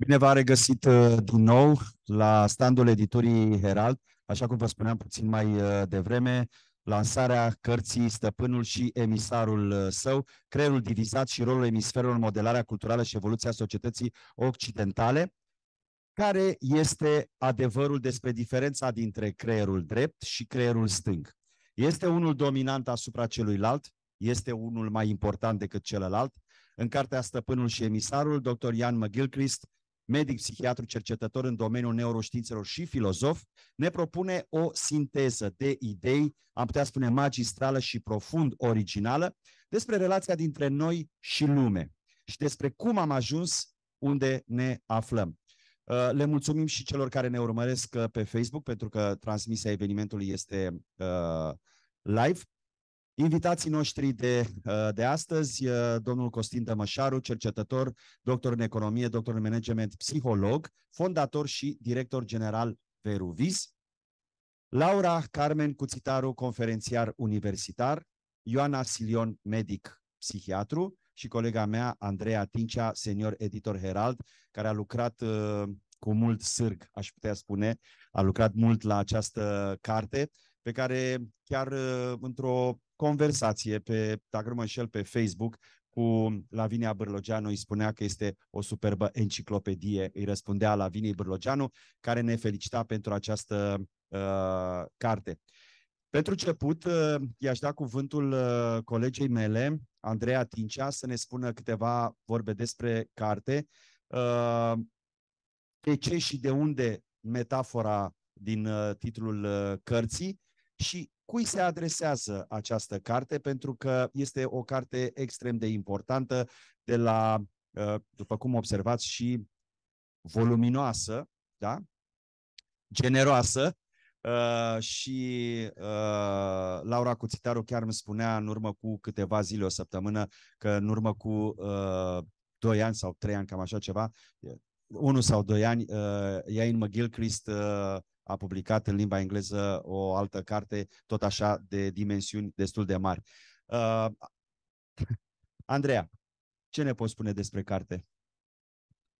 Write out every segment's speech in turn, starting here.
Bine v-a regăsit uh, din nou la standul editurii Herald. Așa cum vă spuneam puțin mai uh, devreme, lansarea cărții Stăpânul și emisarul uh, său, creierul divizat și rolul emisferului în modelarea culturală și evoluția societății occidentale, care este adevărul despre diferența dintre creierul drept și creierul stâng. Este unul dominant asupra celuilalt, este unul mai important decât celălalt. În cartea Stăpânul și emisarul, dr. Ian McGilchrist medic, psihiatru, cercetător în domeniul neuroștiințelor și filozof, ne propune o sinteză de idei, am putea spune magistrală și profund originală, despre relația dintre noi și lume și despre cum am ajuns unde ne aflăm. Uh, le mulțumim și celor care ne urmăresc uh, pe Facebook, pentru că transmisia evenimentului este uh, live. Invitații noștri de, uh, de astăzi, uh, domnul Costin Dămășaru, cercetător, doctor în economie, doctor în management, psiholog, fondator și director general Veruvis, Laura Carmen Cuțitaru, conferențiar universitar, Ioana Silion, medic psihiatru și colega mea, Andreea Tincea, senior editor Herald, care a lucrat uh, cu mult sârg, aș putea spune, a lucrat mult la această carte, pe care chiar uh, într-o conversație pe, dacă nu mă înșel, pe Facebook cu Lavinia Bârlogeanu, îi spunea că este o superbă enciclopedie, îi răspundea Lavinia Bârlogeanu, care ne felicita pentru această uh, carte. Pentru început, uh, i-aș da cuvântul uh, colegei mele, Andreea Tincea, să ne spună câteva vorbe despre carte, uh, de ce și de unde metafora din uh, titlul uh, cărții și cui se adresează această carte, pentru că este o carte extrem de importantă, de la, uh, după cum observați, și voluminoasă, da? generoasă, Uh, și uh, Laura Cuțitaru chiar îmi spunea în urmă cu câteva zile, o săptămână, că în urmă cu uh, doi ani sau trei ani, cam așa ceva, unul sau doi ani, uh, Iain McGilchrist uh, a publicat în limba engleză o altă carte, tot așa de dimensiuni destul de mari. Uh, Andreea, ce ne poți spune despre carte?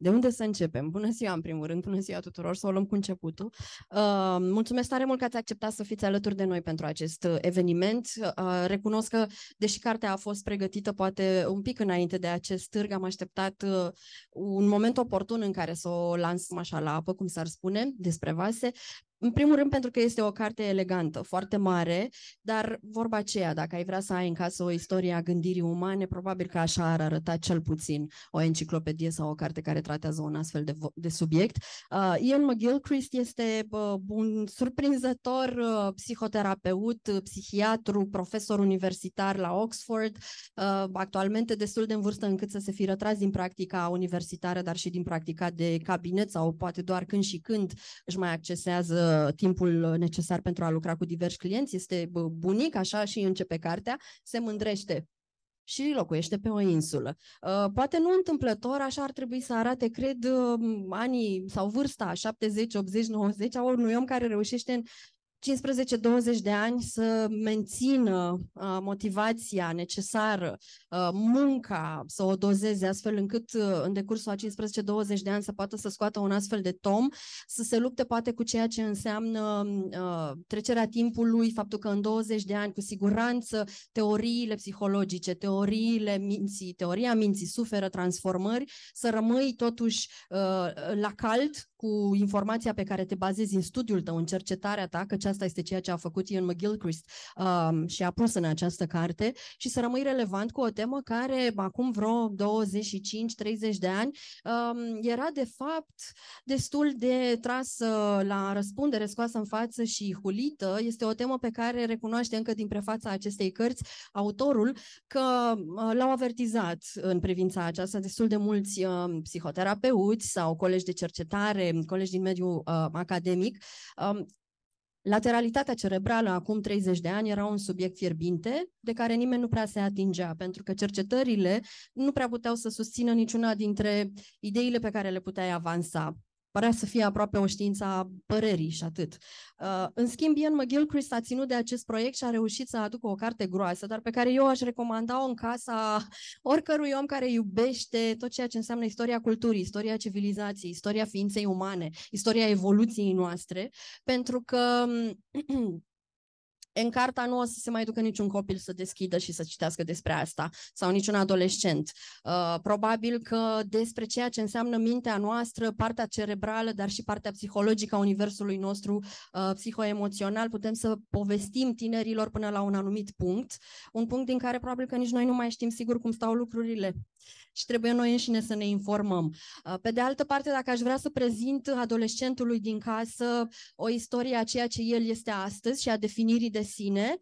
De unde să începem? Bună ziua, în primul rând, bună ziua tuturor, să o luăm cu începutul. Uh, mulțumesc tare mult că ați acceptat să fiți alături de noi pentru acest uh, eveniment. Uh, recunosc că, deși cartea a fost pregătită poate un pic înainte de acest târg, am așteptat uh, un moment oportun în care să o lansăm așa la apă, cum s-ar spune, despre vase, în primul rând pentru că este o carte elegantă, foarte mare, dar vorba aceea, dacă ai vrea să ai în casă o istorie a gândirii umane, probabil că așa ar arăta cel puțin o enciclopedie sau o carte care tratează un astfel de, de subiect. Uh, Ian McGilchrist este uh, un surprinzător uh, psihoterapeut, uh, psihiatru, profesor universitar la Oxford, uh, actualmente destul de în vârstă încât să se fi rătras din practica universitară, dar și din practica de cabinet sau poate doar când și când își mai accesează timpul necesar pentru a lucra cu diversi clienți, este bunic, așa și începe cartea, se mândrește și locuiește pe o insulă. Uh, poate nu întâmplător, așa ar trebui să arate, cred, uh, anii sau vârsta, 70, 80, 90, a unui om care reușește în 15-20 de ani să mențină uh, motivația necesară, uh, munca, să o dozeze astfel încât uh, în decursul a 15-20 de ani să poată să scoată un astfel de tom, să se lupte poate cu ceea ce înseamnă uh, trecerea timpului, faptul că în 20 de ani cu siguranță teoriile psihologice, teoriile minții, teoria minții suferă transformări, să rămâi totuși uh, la cald cu informația pe care te bazezi în studiul tău, în cercetarea ta, că asta este ceea ce a făcut Ian McGilchrist um, și a pus în această carte și să rămâi relevant cu o temă care acum vreo 25-30 de ani um, era de fapt destul de trasă la răspundere, scoasă în față și hulită. Este o temă pe care recunoaște încă din prefața acestei cărți autorul că uh, l-au avertizat în privința aceasta destul de mulți uh, psihoterapeuți sau colegi de cercetare, colegi din mediul uh, academic, um, Lateralitatea cerebrală acum 30 de ani era un subiect fierbinte de care nimeni nu prea se atingea, pentru că cercetările nu prea puteau să susțină niciuna dintre ideile pe care le puteai avansa. Părea să fie aproape o știință a părerii și atât. Uh, în schimb, Ian McGilchrist a ținut de acest proiect și a reușit să aducă o carte groasă, dar pe care eu aș recomanda-o în casa oricărui om care iubește tot ceea ce înseamnă istoria culturii, istoria civilizației, istoria ființei umane, istoria evoluției noastre, pentru că în carta nu o să se mai ducă niciun copil să deschidă și să citească despre asta, sau niciun adolescent. Uh, probabil că despre ceea ce înseamnă mintea noastră, partea cerebrală, dar și partea psihologică a universului nostru uh, psihoemoțional, putem să povestim tinerilor până la un anumit punct, un punct din care probabil că nici noi nu mai știm sigur cum stau lucrurile și trebuie noi înșine să ne informăm. Uh, pe de altă parte, dacă aș vrea să prezint adolescentului din casă o istorie a ceea ce el este astăzi și a definirii de sine,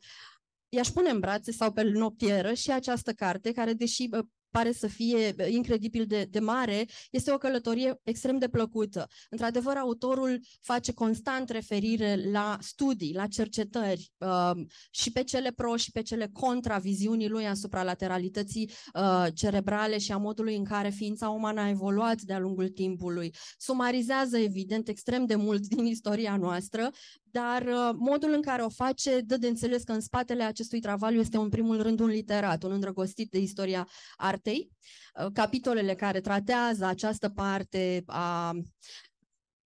i-aș pune în brațe sau pe noptieră și această carte, care, deși uh, pare să fie incredibil de, de mare, este o călătorie extrem de plăcută. Într-adevăr, autorul face constant referire la studii, la cercetări uh, și pe cele pro și pe cele contra viziunii lui asupra lateralității uh, cerebrale și a modului în care ființa umană a evoluat de-a lungul timpului. Sumarizează, evident, extrem de mult din istoria noastră, dar uh, modul în care o face dă de înțeles că în spatele acestui travaliu este în primul rând un literat, un îndrăgostit de istoria artei. Uh, capitolele care tratează această parte a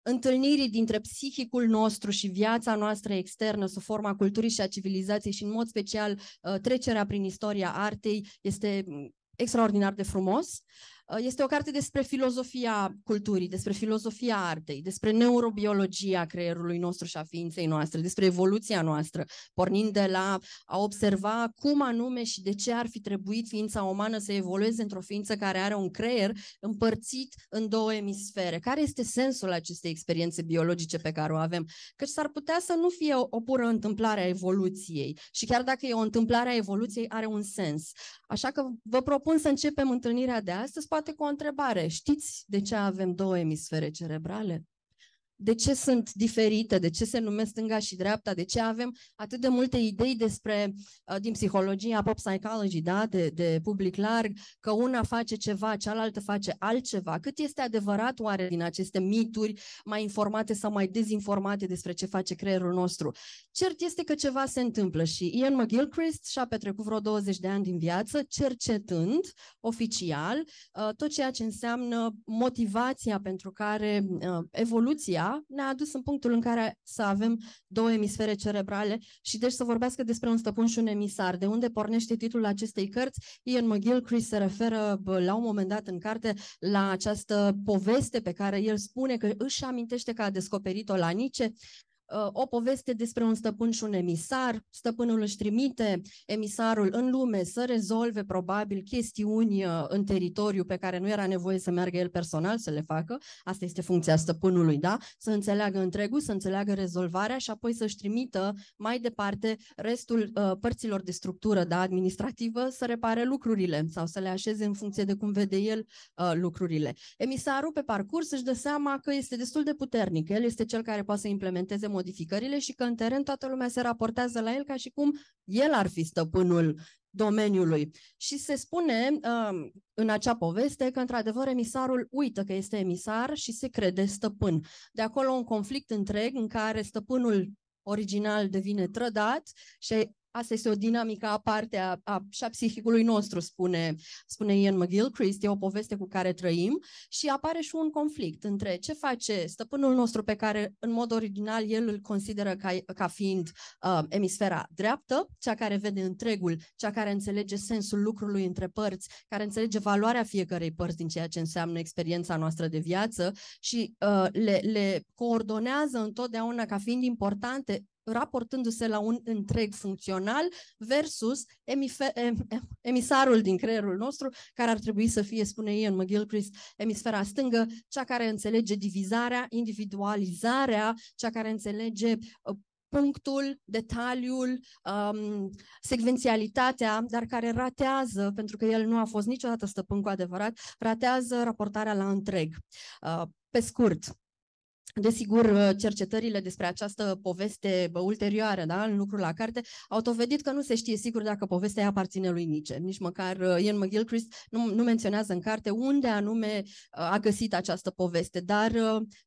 întâlnirii dintre psihicul nostru și viața noastră externă sub forma culturii și a civilizației și în mod special uh, trecerea prin istoria artei este mm, extraordinar de frumos. Uh, este o carte despre filozofia culturii, despre filozofia artei, despre neurobiologia creierului nostru și a ființei noastre, despre evoluția noastră, pornind de la a observa cum anume și de ce ar fi trebuit ființa umană să evolueze într-o ființă care are un creier împărțit în două emisfere. Care este sensul acestei experiențe biologice pe care o avem? Căci s-ar putea să nu fie o, o pură întâmplare a evoluției și chiar dacă e o întâmplare a evoluției, are un sens. Așa că vă propun să începem întâlnirea de astăzi, poate cu o întrebare. Știți de ce avem două emisfere cerebrale? De ce sunt diferite, de ce se numesc stânga și dreapta, de ce avem atât de multe idei despre, uh, din psihologia pop psychology, da, de, de public larg, că una face ceva, cealaltă face altceva. Cât este adevărat oare din aceste mituri mai informate sau mai dezinformate despre ce face creierul nostru? Cert este că ceva se întâmplă și Ian McGilchrist și-a petrecut vreo 20 de ani din viață cercetând oficial uh, tot ceea ce înseamnă motivația pentru care uh, evoluția ne-a adus în punctul în care să avem două emisfere cerebrale și deci să vorbească despre un stăpân și un emisar. De unde pornește titlul acestei cărți? Ian McGilchrist se referă la un moment dat în carte la această poveste pe care el spune că își amintește că a descoperit-o la Nice Uh, o poveste despre un stăpân și un emisar. Stăpânul își trimite emisarul în lume să rezolve probabil chestiuni uh, în teritoriu pe care nu era nevoie să meargă el personal să le facă. Asta este funcția stăpânului, da? Să înțeleagă întregul, să înțeleagă rezolvarea și apoi să-și trimită mai departe restul uh, părților de structură da, administrativă să repare lucrurile sau să le așeze în funcție de cum vede el uh, lucrurile. Emisarul pe parcurs își dă seama că este destul de puternic. El este cel care poate să implementeze modificările și că în teren toată lumea se raportează la el ca și cum el ar fi stăpânul domeniului. Și se spune uh, în acea poveste că, într-adevăr, emisarul uită că este emisar și se crede stăpân. De acolo un conflict întreg în care stăpânul original devine trădat și Asta este o dinamică aparte a, a, și a psihicului nostru, spune, spune Ian McGilchrist, e o poveste cu care trăim și apare și un conflict între ce face stăpânul nostru pe care în mod original el îl consideră ca, ca fiind uh, emisfera dreaptă, cea care vede întregul, cea care înțelege sensul lucrului între părți, care înțelege valoarea fiecărei părți din ceea ce înseamnă experiența noastră de viață și uh, le, le coordonează întotdeauna ca fiind importante raportându-se la un întreg funcțional versus emisarul din creierul nostru, care ar trebui să fie, spune Ian McGilchrist, emisfera stângă, cea care înțelege divizarea, individualizarea, cea care înțelege uh, punctul, detaliul, um, secvențialitatea, dar care ratează, pentru că el nu a fost niciodată stăpân cu adevărat, ratează raportarea la întreg. Uh, pe scurt, Desigur, uh, cercetările despre această poveste ulterioară, da, în lucru la carte, au dovedit că nu se știe sigur dacă povestea aparține lui Nietzsche. Nici măcar uh, Ian McGilchrist nu, nu menționează în carte unde anume uh, a găsit această poveste, dar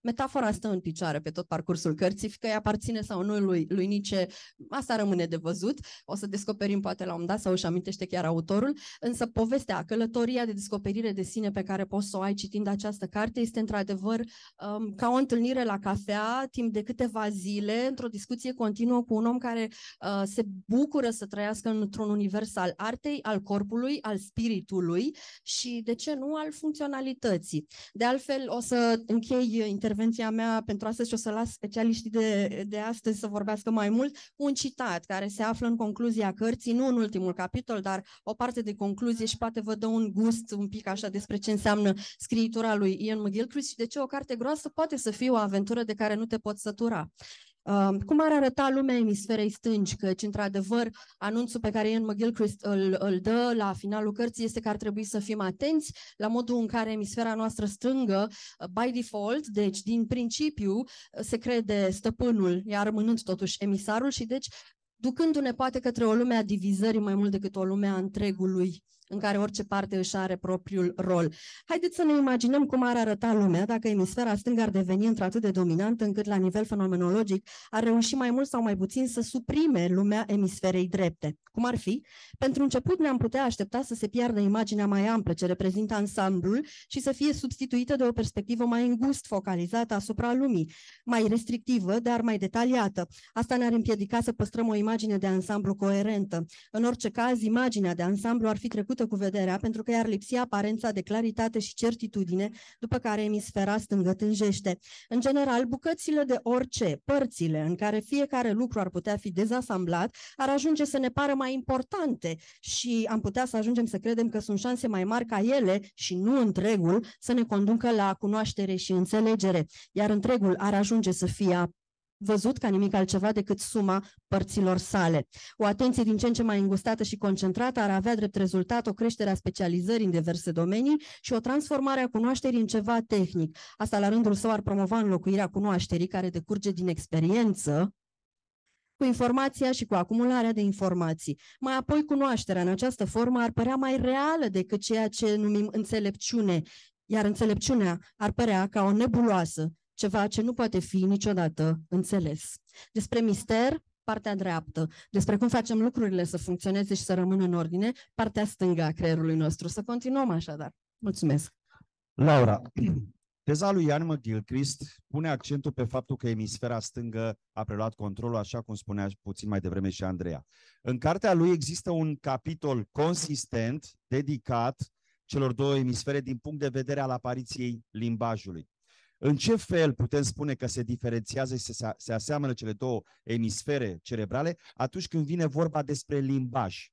metafora stă în picioare pe tot parcursul cărții, că îi aparține sau nu lui, lui Nietzsche, asta rămâne de văzut. O să descoperim poate la un dat sau își amintește chiar autorul, însă povestea, călătoria de descoperire de sine pe care poți să o ai citind această carte este într-adevăr um, ca o întâlnire întâlnire la cafea timp de câteva zile, într-o discuție continuă cu un om care uh, se bucură să trăiască într-un univers al artei, al corpului, al spiritului și, de ce nu, al funcționalității. De altfel, o să închei intervenția mea pentru astăzi și o să las specialiștii de, de astăzi să vorbească mai mult cu un citat care se află în concluzia cărții, nu în ultimul capitol, dar o parte de concluzie și poate vă dă un gust un pic așa despre ce înseamnă scriitura lui Ian McGilchrist și de ce o carte groasă poate să fie o aventură de care nu te poți sătura. Uh, cum ar arăta lumea emisferei stângi? Căci, într-adevăr, anunțul pe care Ian McGilchrist îl, îl dă la finalul cărții este că ar trebui să fim atenți la modul în care emisfera noastră stângă, uh, by default, deci din principiu, uh, se crede stăpânul, iar rămânând totuși emisarul și deci ducându-ne poate către o lume a divizării mai mult decât o lume a întregului în care orice parte își are propriul rol. Haideți să ne imaginăm cum ar arăta lumea dacă emisfera stângă ar deveni într-atât de dominantă încât la nivel fenomenologic ar reuși mai mult sau mai puțin să suprime lumea emisferei drepte. Cum ar fi? Pentru început ne-am putea aștepta să se piardă imaginea mai amplă ce reprezintă ansamblul și să fie substituită de o perspectivă mai îngust focalizată asupra lumii, mai restrictivă, dar mai detaliată. Asta ne-ar împiedica să păstrăm o imagine de ansamblu coerentă. În orice caz, imaginea de ansamblu ar fi trecută cu vederea pentru că i-ar lipsi aparența de claritate și certitudine, după care emisfera stângă tânjește. În general, bucățile de orice, părțile în care fiecare lucru ar putea fi dezasamblat, ar ajunge să ne pară mai mai importante și am putea să ajungem să credem că sunt șanse mai mari ca ele și nu întregul să ne conducă la cunoaștere și înțelegere, iar întregul ar ajunge să fie văzut ca nimic altceva decât suma părților sale. O atenție din ce în ce mai îngustată și concentrată ar avea drept rezultat o creștere a specializării în diverse domenii și o transformare a cunoașterii în ceva tehnic. Asta la rândul său ar promova înlocuirea cunoașterii care decurge din experiență cu informația și cu acumularea de informații. Mai apoi, cunoașterea în această formă ar părea mai reală decât ceea ce numim înțelepciune, iar înțelepciunea ar părea ca o nebuloasă, ceva ce nu poate fi niciodată înțeles. Despre mister, partea dreaptă, despre cum facem lucrurile să funcționeze și să rămână în ordine, partea stângă a creierului nostru. Să continuăm așadar. Mulțumesc! Laura, Teza lui Ian McGilchrist pune accentul pe faptul că emisfera stângă a preluat controlul, așa cum spunea puțin mai devreme și Andreea. În cartea lui există un capitol consistent dedicat celor două emisfere din punct de vedere al apariției limbajului. În ce fel putem spune că se diferențiază și se, se aseamănă cele două emisfere cerebrale atunci când vine vorba despre limbaj?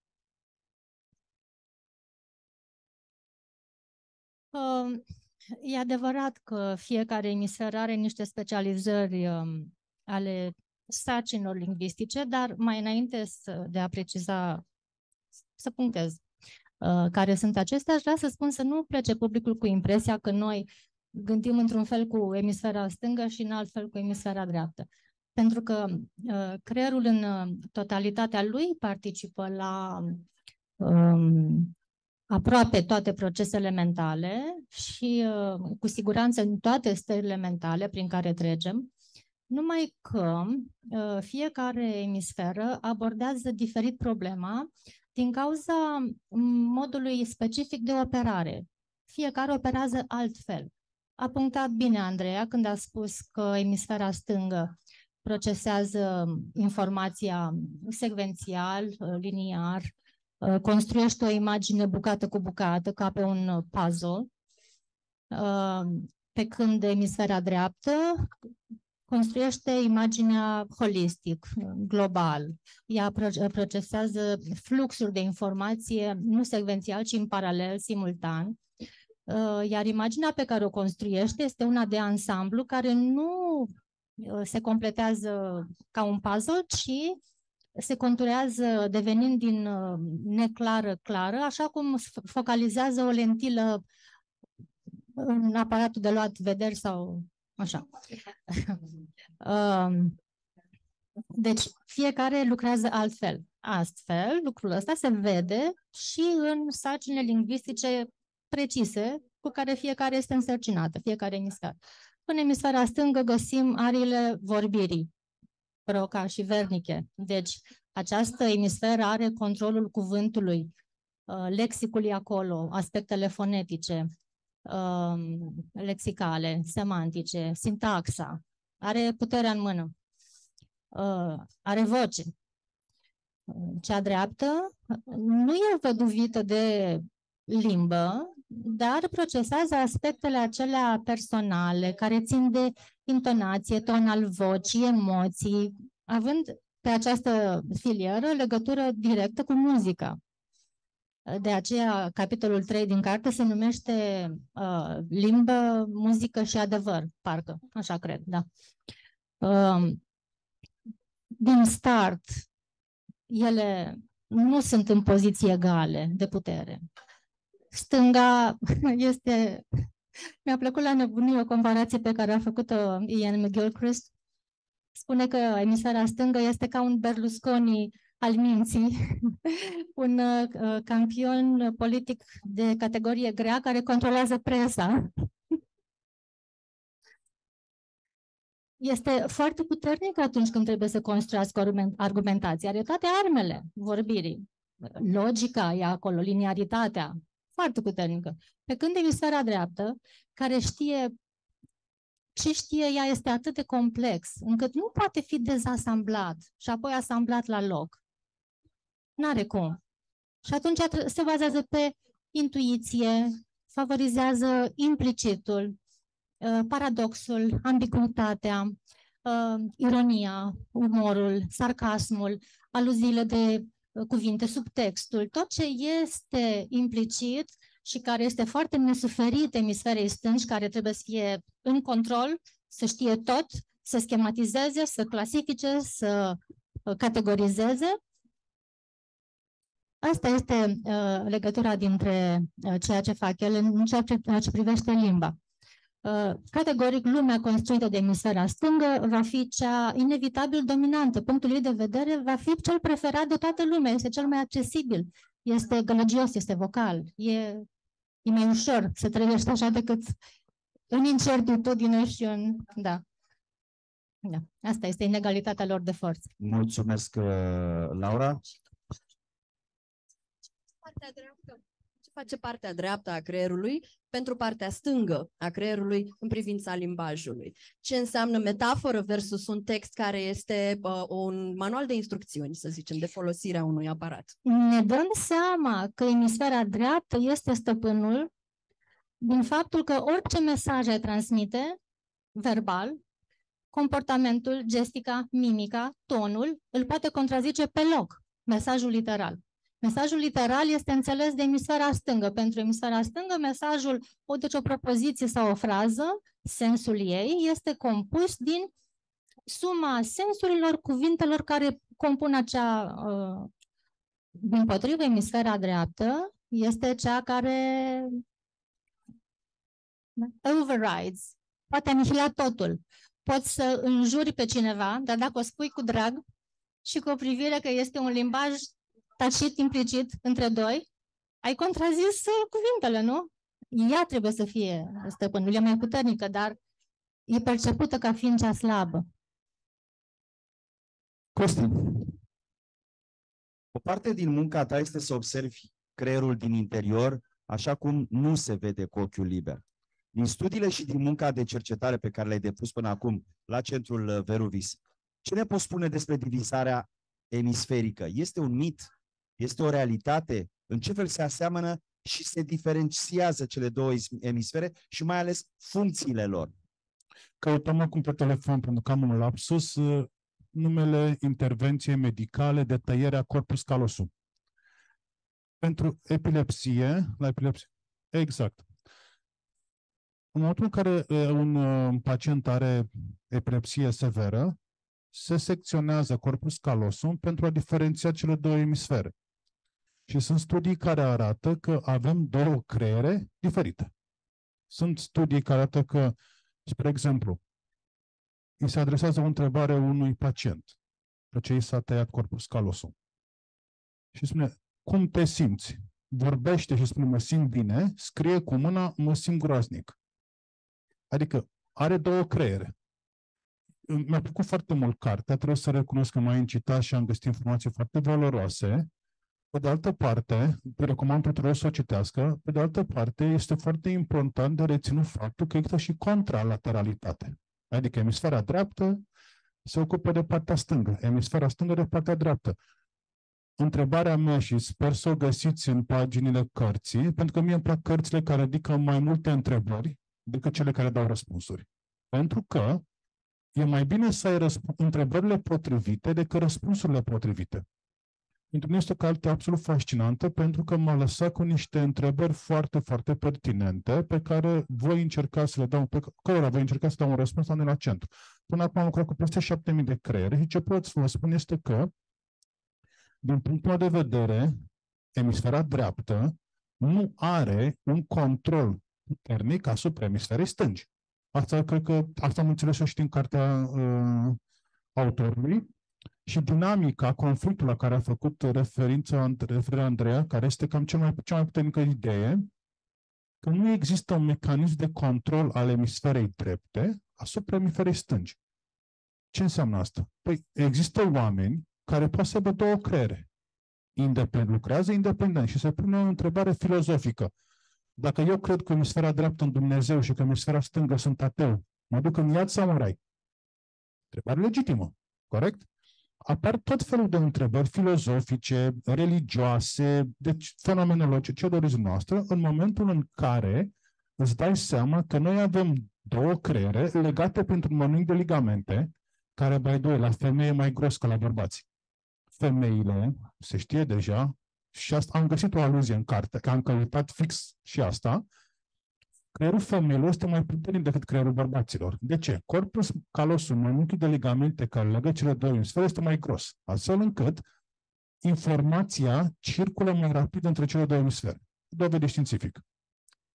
Um E adevărat că fiecare emisfer are niște specializări um, ale sarcinilor lingvistice, dar mai înainte să, de a preciza, să punctez uh, care sunt acestea, aș vrea să spun să nu plece publicul cu impresia că noi gândim într-un fel cu emisfera stângă și în alt fel cu emisfera dreaptă. Pentru că uh, creierul în uh, totalitatea lui participă la um, aproape toate procesele mentale și uh, cu siguranță în toate stările mentale prin care trecem, numai că uh, fiecare emisferă abordează diferit problema din cauza modului specific de operare. Fiecare operează altfel. A punctat bine Andreea când a spus că emisfera stângă procesează informația secvențial, uh, liniar, Uh, construiește o imagine bucată cu bucată, ca pe un uh, puzzle, uh, pe când emisfera dreaptă construiește imaginea holistic, global. Ea procesează fluxuri de informație, nu secvențial, ci în paralel, simultan. Iar imaginea pe care o construiește este una de ansamblu care nu se completează ca un puzzle, ci se conturează devenind din uh, neclară clară, așa cum focalizează o lentilă în aparatul de luat vederi sau Așa. Um, deci, fiecare lucrează altfel. Astfel, lucrul ăsta se vede și în sarcine lingvistice precise cu care fiecare este însărcinată, fiecare emisfar. În emisfera stângă găsim arile vorbirii, roca și verniche. Deci, această emisferă are controlul cuvântului, uh, lexicul e acolo, aspectele fonetice, um, lexicale, semantice, sintaxa, are puterea în mână, uh, are voce. Cea dreaptă nu e văduvită de limbă, dar procesează aspectele acelea personale care țin de intonație, ton al vocii, emoții, având pe această filieră legătură directă cu muzica. De aceea, capitolul 3 din carte se numește uh, Limbă, muzică și adevăr, parcă, așa cred, da. Uh, din start, ele nu sunt în poziții egale de putere. Stânga este... Mi-a plăcut la nebunie o comparație pe care a făcut-o Ian McGilchrist. Spune că emisarea stângă este ca un Berlusconi al minții, un uh, campion politic de categorie grea care controlează presa. este foarte puternic atunci când trebuie să construiască argumentația. Are toate armele vorbirii. Logica e acolo, linearitatea, foarte puternică. Pe când emisfera dreaptă, care știe ce știe ea este atât de complex, încât nu poate fi dezasamblat și apoi asamblat la loc. N-are cum. Și atunci se bazează pe intuiție, favorizează implicitul, uh, paradoxul, ambiguitatea, uh, ironia, umorul, sarcasmul, aluziile de uh, cuvinte, subtextul, tot ce este implicit și care este foarte nesuferit emisferei stângi, care trebuie să fie în control, să știe tot, să schematizeze, să clasifice, să categorizeze, Asta este uh, legătura dintre uh, ceea ce fac el în ceea ce, ce privește limba. Uh, categoric, lumea construită de emisfera stângă va fi cea inevitabil dominantă. Punctul ei de vedere va fi cel preferat de toată lumea, este cel mai accesibil, este gălăgios, este vocal, e, e mai ușor să trăiești așa decât în incertitudine și în... Da. Da. Asta este inegalitatea lor de forță. Mulțumesc, uh, Laura partea dreaptă? Ce face partea dreaptă a creierului pentru partea stângă a creierului în privința limbajului? Ce înseamnă metaforă versus un text care este uh, un manual de instrucțiuni, să zicem, de folosirea unui aparat? Ne dăm seama că emisfera dreaptă este stăpânul din faptul că orice mesaj ai transmite, verbal, comportamentul, gestica, mimica, tonul, îl poate contrazice pe loc, mesajul literal. Mesajul literal este înțeles de emisfera stângă. Pentru emisfera stângă, mesajul, o, deci o propoziție sau o frază, sensul ei, este compus din suma sensurilor cuvintelor care compun acea, uh, din potrivă, emisfera dreaptă, este cea care overrides, poate anihila totul. Poți să înjuri pe cineva, dar dacă o spui cu drag și cu o privire că este un limbaj tacit, implicit, între doi, ai contrazis uh, cuvintele, nu? Ea trebuie să fie stăpânul, e mai puternică, dar e percepută ca fiind cea slabă. Costi, o parte din munca ta este să observi creierul din interior așa cum nu se vede cu ochiul liber. Din studiile și din munca de cercetare pe care le-ai depus până acum la centrul uh, Veruvis, ce ne poți spune despre divisarea emisferică? Este un mit este o realitate? În ce fel se aseamănă și se diferențiază cele două emisfere și mai ales funcțiile lor? Căutăm acum pe telefon, pentru că am un lapsus, uh, numele intervenție medicale de tăiere a corpus calosum. Pentru epilepsie, la epilepsie, exact. În momentul în care uh, un, uh, un pacient are epilepsie severă, se secționează corpus calosum pentru a diferenția cele două emisfere. Și sunt studii care arată că avem două creiere diferite. Sunt studii care arată că, spre exemplu, îi se adresează o întrebare unui pacient, după ce i s-a tăiat corpus calosul. Și spune, cum te simți? Vorbește și spune, mă simt bine, scrie cu mâna, mă simt groaznic. Adică are două creiere. Mi-a plăcut foarte mult cartea, trebuie să recunosc că m-a incitat și am găsit informații foarte valoroase. Pe de altă parte, recomand tuturor să o citească, pe de altă parte, este foarte important de reținut faptul că există și contralateralitate. Adică emisfera dreaptă se ocupă de partea stângă, emisfera stângă de partea dreaptă. Întrebarea mea și sper să o găsiți în paginile cărții, pentru că mie îmi plac cărțile care ridică mai multe întrebări decât cele care dau răspunsuri. Pentru că e mai bine să ai întrebările potrivite decât răspunsurile potrivite. Pentru mine este o carte absolut fascinantă pentru că m-a lăsat cu niște întrebări foarte, foarte pertinente pe care voi încerca să le dau, pe care voi încerca să dau un răspuns la la centru. Până acum am lucrat cu peste 7000 de creiere și ce pot să vă spun este că, din punctul meu de vedere, emisfera dreaptă nu are un control puternic asupra emisferei stângi. Asta cred că asta am înțeles și în cartea uh, autorului și dinamica, conflictul la care a făcut referința referirea Andreea, care este cam cea mai, cea mai puternică idee, că nu există un mecanism de control al emisferei drepte asupra emisferei stângi. Ce înseamnă asta? Păi există oameni care pot să aibă două creiere. Independent, lucrează independent și se pune o întrebare filozofică. Dacă eu cred că emisfera dreaptă în Dumnezeu și că emisfera stângă sunt ateu, mă duc în iad sau în rai? Întrebare legitimă, corect? Apar tot felul de întrebări filozofice, religioase, deci fenomenologice, ce doriți noastră, în momentul în care îți dai seama că noi avem două creiere legate printr-un mănânc de ligamente, care, by the way, la femeie e mai gros ca la bărbați. Femeile, se știe deja, și asta am găsit o aluzie în carte, că am căutat fix și asta, Creierul femeilor este mai puternic decât creierul bărbaților. De ce? Corpus calosul, mănunchiul de ligamente care legă cele două emisfere, este mai gros, astfel încât informația circulă mai rapid între cele două emisfere. Dovede științific.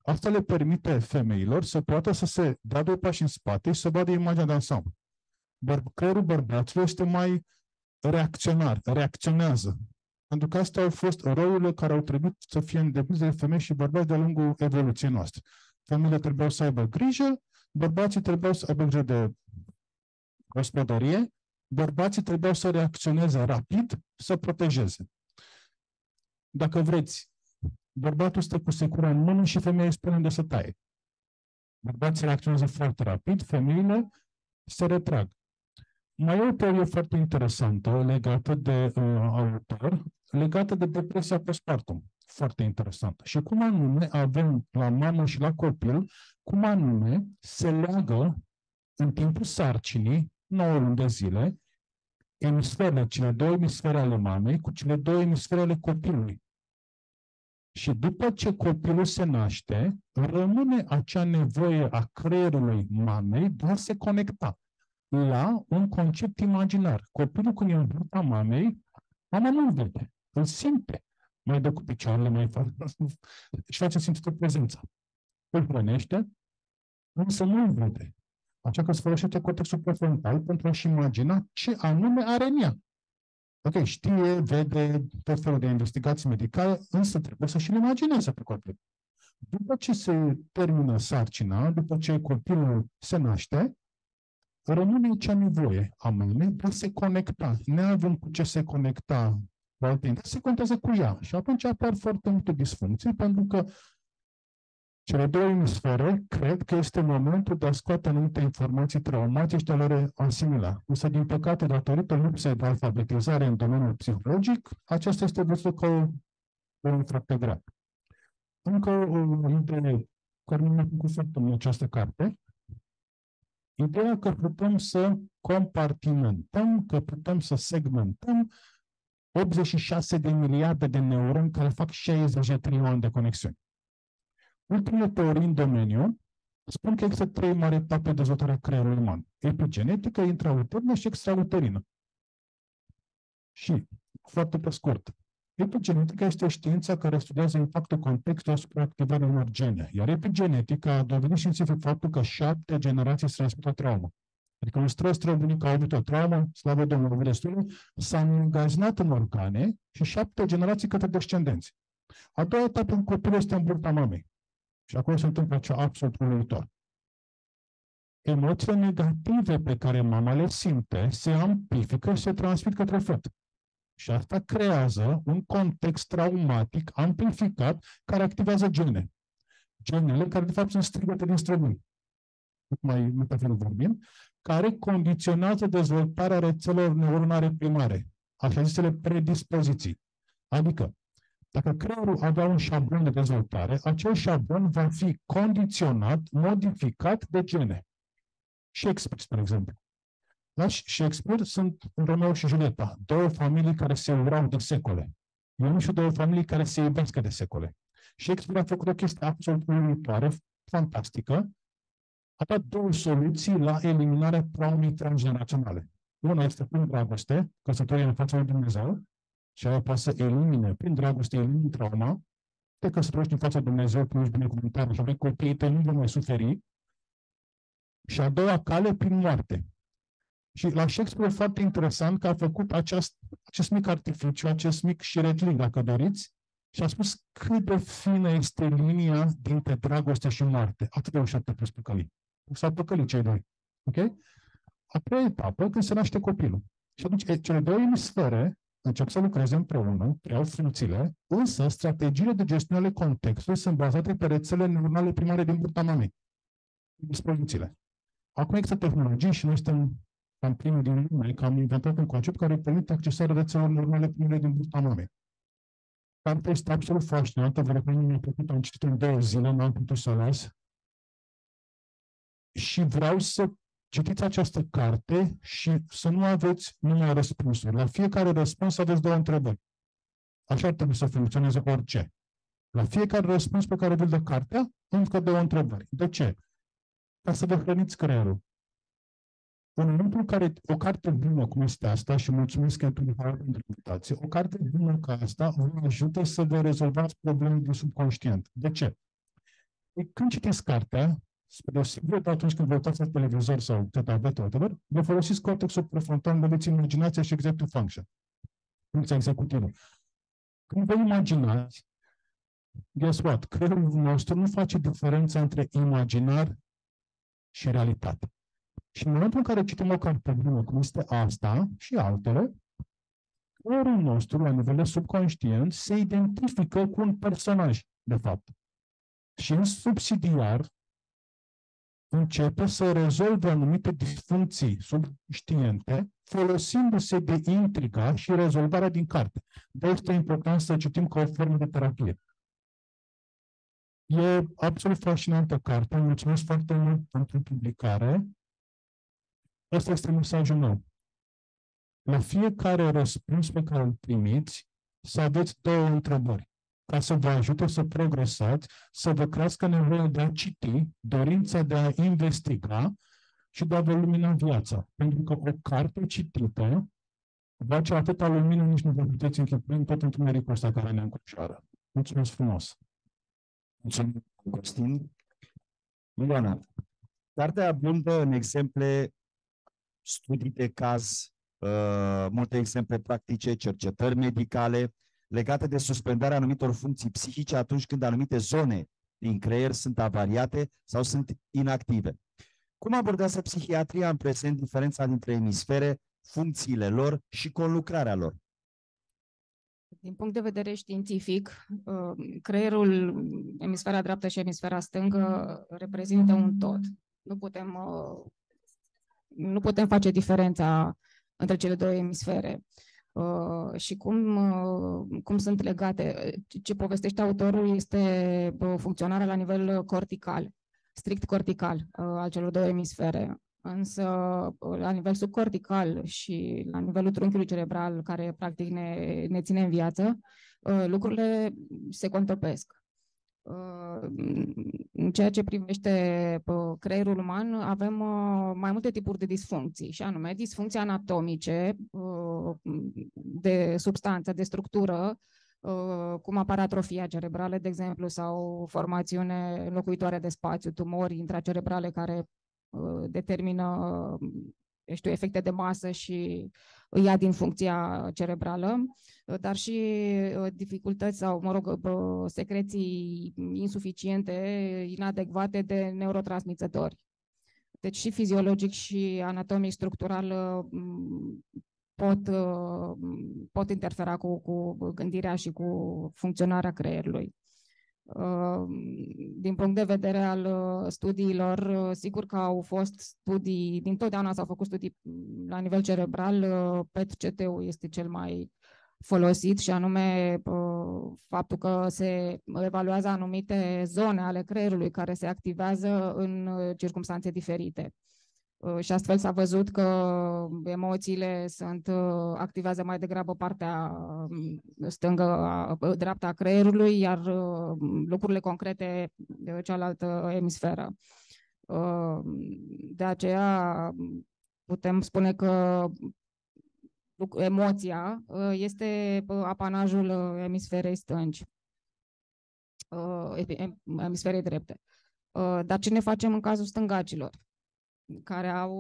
Asta le permite femeilor să poată să se dea doi pași în spate și să vadă imaginea de ansamblu. Băr- creierul bărbaților este mai reacționar, reacționează. Pentru că astea au fost rolurile care au trebuit să fie îndeplinite de femei și bărbați de-a lungul evoluției noastre. Femeile trebuiau să aibă grijă, bărbații trebuiau să aibă grijă de gospodărie, bărbații trebuiau să reacționeze rapid, să protejeze. Dacă vreți, bărbatul stă cu secura în mână și femeia îi spune unde să taie. Bărbații reacționează foarte rapid, femeile se retrag. Mai e o teorie foarte interesantă legată de uh, autor, legată de depresia postpartum foarte interesantă. Și cum anume avem la mamă și la copil, cum anume se leagă în timpul sarcinii, 9 luni de zile, emisferele, cele două emisfere ale mamei cu cele două emisfere ale copilului. Și după ce copilul se naște, rămâne acea nevoie a creierului mamei de a se conecta la un concept imaginar. Copilul când e în burta mamei, mama nu-l vede, îl simte mai dă cu picioarele, mai fac, și face simțită prezența. Îl hrănește, însă nu îl vede. Așa că îți folosește cortexul prefrontal pentru a-și imagina ce anume are în ea. Ok, știe, vede tot felul de investigații medicale, însă trebuie să și le imagineze pe copil. După ce se termină sarcina, după ce copilul se naște, rămâne cea nevoie a mamei de a se conecta. Neavând cu ce se conecta altele, se contează cu ea. Și atunci apar foarte multe disfuncții, pentru că cele două emisfere cred că este momentul de a scoate anumite informații traumatice și de a le asimila. Însă, din păcate, datorită lipsei de alfabetizare în domeniul psihologic, aceasta este văzută ca o, o foarte grea. Încă o idee care mi-a plăcut foarte mult această carte, ideea că putem să compartimentăm, că putem să segmentăm 86 de miliarde de neuroni care fac 60 de trilioane de conexiuni. Ultimele teorii în domeniu spun că există trei mari etape de dezvoltare a creierului uman. Epigenetică, intrauterină și extrauterină. Și, foarte pe scurt, epigenetica este știința care studiază impactul contextului asupra activării unor gene, iar epigenetica a dovedit științific faptul că șapte generații se transmită traumă. Adică un stres străbunic a avut o traumă, slavă Domnului, destul, s-a îngazinat în organe și șapte generații către descendenți. A doua etapă în copil este în burta mamei. Și acolo se întâmplă cea absolut uluitor. Emoțiile negative pe care mama le simte se amplifică și se transmit către făt. Și asta creează un context traumatic amplificat care activează gene. Genele care de fapt sunt strigăte din străbuni. Mai metaforic vorbim, care condiționează dezvoltarea rețelelor neuronale primare, așa zisele predispoziții. Adică, dacă creierul avea un șablon de dezvoltare, acel șablon va fi condiționat, modificat de gene. Shakespeare, spre exemplu. La Shakespeare sunt Romeo și Julieta, două familii care se urau de secole. Eu și două familii care se iubesc de secole. Shakespeare a făcut o chestie absolut uluitoare, fantastică, a dat două soluții la eliminarea traumei transgeneraționale. Una este prin dragoste, căsătoria în fața lui Dumnezeu, și aia poate să elimine, prin dragoste, elimine trauma, te căsătorești în fața lui Dumnezeu, prin ești binecuvântat și avei copiii tăi, nu vei mai suferi. Și a doua cale, prin moarte. Și la Shakespeare e foarte interesant că a făcut aceast, acest mic artificiu, acest mic șiretling, dacă doriți, și a spus cât de fină este linia dintre dragoste și moarte. Atât de ușor te poți păcăli. S-au păcălit cei doi. Ok? A treia etapă, când se naște copilul. Și atunci cele două emisfere încep să lucreze împreună, preiau funcțiile, însă strategiile de gestiune ale contextului sunt bazate pe rețele neuronale primare din burta mamei. Dispozițiile. Acum există tehnologii și noi suntem cam primul din lume, că am inventat un concept care permite accesarea rețelelor neuronale primare din burta mamei. Cartea este absolut fascinantă, vă recomand, mi-a plăcut, am citit în două zile, n-am putut să las. Și vreau să citiți această carte și să nu aveți numai răspunsuri. La fiecare răspuns aveți două întrebări. Așa ar trebui să funcționeze orice. La fiecare răspuns pe care vi-l dă cartea, încă două întrebări. De ce? Ca să vă hrăniți creierul. În momentul în care o carte bună cum este asta, și mulțumesc pentru pentru invitație, o carte bună ca asta vă ajută să vă rezolvați problemele din subconștient. De ce? Păi când citiți cartea, spre deosebire de atunci când vă uitați la televizor sau tablet, whatever, vă folosiți cortexul prefrontal, vedeți imaginația și executive function. Funcția executivă. Când vă imaginați, guess what? Creierul nostru nu face diferența între imaginar și realitate. Și în momentul în care citim o carte bună, cum este asta și altele, creierul nostru, la nivel de subconștient, se identifică cu un personaj, de fapt. Și în subsidiar, începe să rezolve anumite disfuncții subștiente, folosindu-se de intriga și rezolvarea din carte. De este important să citim ca o formă de terapie. E absolut fascinantă carte. Mulțumesc foarte mult pentru publicare. Asta este mesajul meu. La fiecare răspuns pe care îl primiți, să aveți două întrebări ca să vă ajute să progresați, să vă crească nevoia de a citi, dorința de a investiga și de a vă lumina viața. Pentru că o carte citită face atâta lumină, nici nu vă puteți închipui în tot întunericul ăsta care ne înconjoară. Mulțumesc frumos! Mulțumim, Costin. Milana, cartea abundă în exemple, studii de caz, uh, multe exemple practice, cercetări medicale, legate de suspendarea anumitor funcții psihice atunci când anumite zone din creier sunt avariate sau sunt inactive. Cum abordează psihiatria în prezent diferența dintre emisfere, funcțiile lor și conlucrarea lor? Din punct de vedere științific, uh, creierul, emisfera dreaptă și emisfera stângă reprezintă un tot. Nu putem, uh, nu putem face diferența între cele două emisfere. Uh, și cum, uh, cum sunt legate. Ce povestește autorul este uh, funcționarea la nivel cortical, strict cortical al celor două emisfere. Însă, la nivel subcortical și la nivelul trunchiului cerebral, care practic ne, ne ține în viață, lucrurile se contopesc. În ceea ce privește creierul uman, avem mai multe tipuri de disfuncții, și anume disfuncții anatomice de substanță, de structură, cum apare atrofia cerebrală, de exemplu, sau formațiune locuitoare de spațiu, tumori intracerebrale care determină știu, efecte de masă și îi ia din funcția cerebrală, dar și dificultăți sau, mă rog, secreții insuficiente, inadecvate de neurotransmițători. Deci și fiziologic și anatomic structural pot, pot interfera cu, cu gândirea și cu funcționarea creierului. Din punct de vedere al studiilor, sigur că au fost studii, din totdeauna s-au făcut studii la nivel cerebral, PET-CT-ul este cel mai folosit și anume faptul că se evaluează anumite zone ale creierului care se activează în circunstanțe diferite. Uh, și astfel s-a văzut că emoțiile sunt, uh, activează mai degrabă partea um, stângă, dreapta a creierului, iar uh, lucrurile concrete de cealaltă emisferă. De aceea putem spune că emoția este apanajul emisferei stângi, emisferei drepte. Dar ce ne facem în cazul stângacilor? care au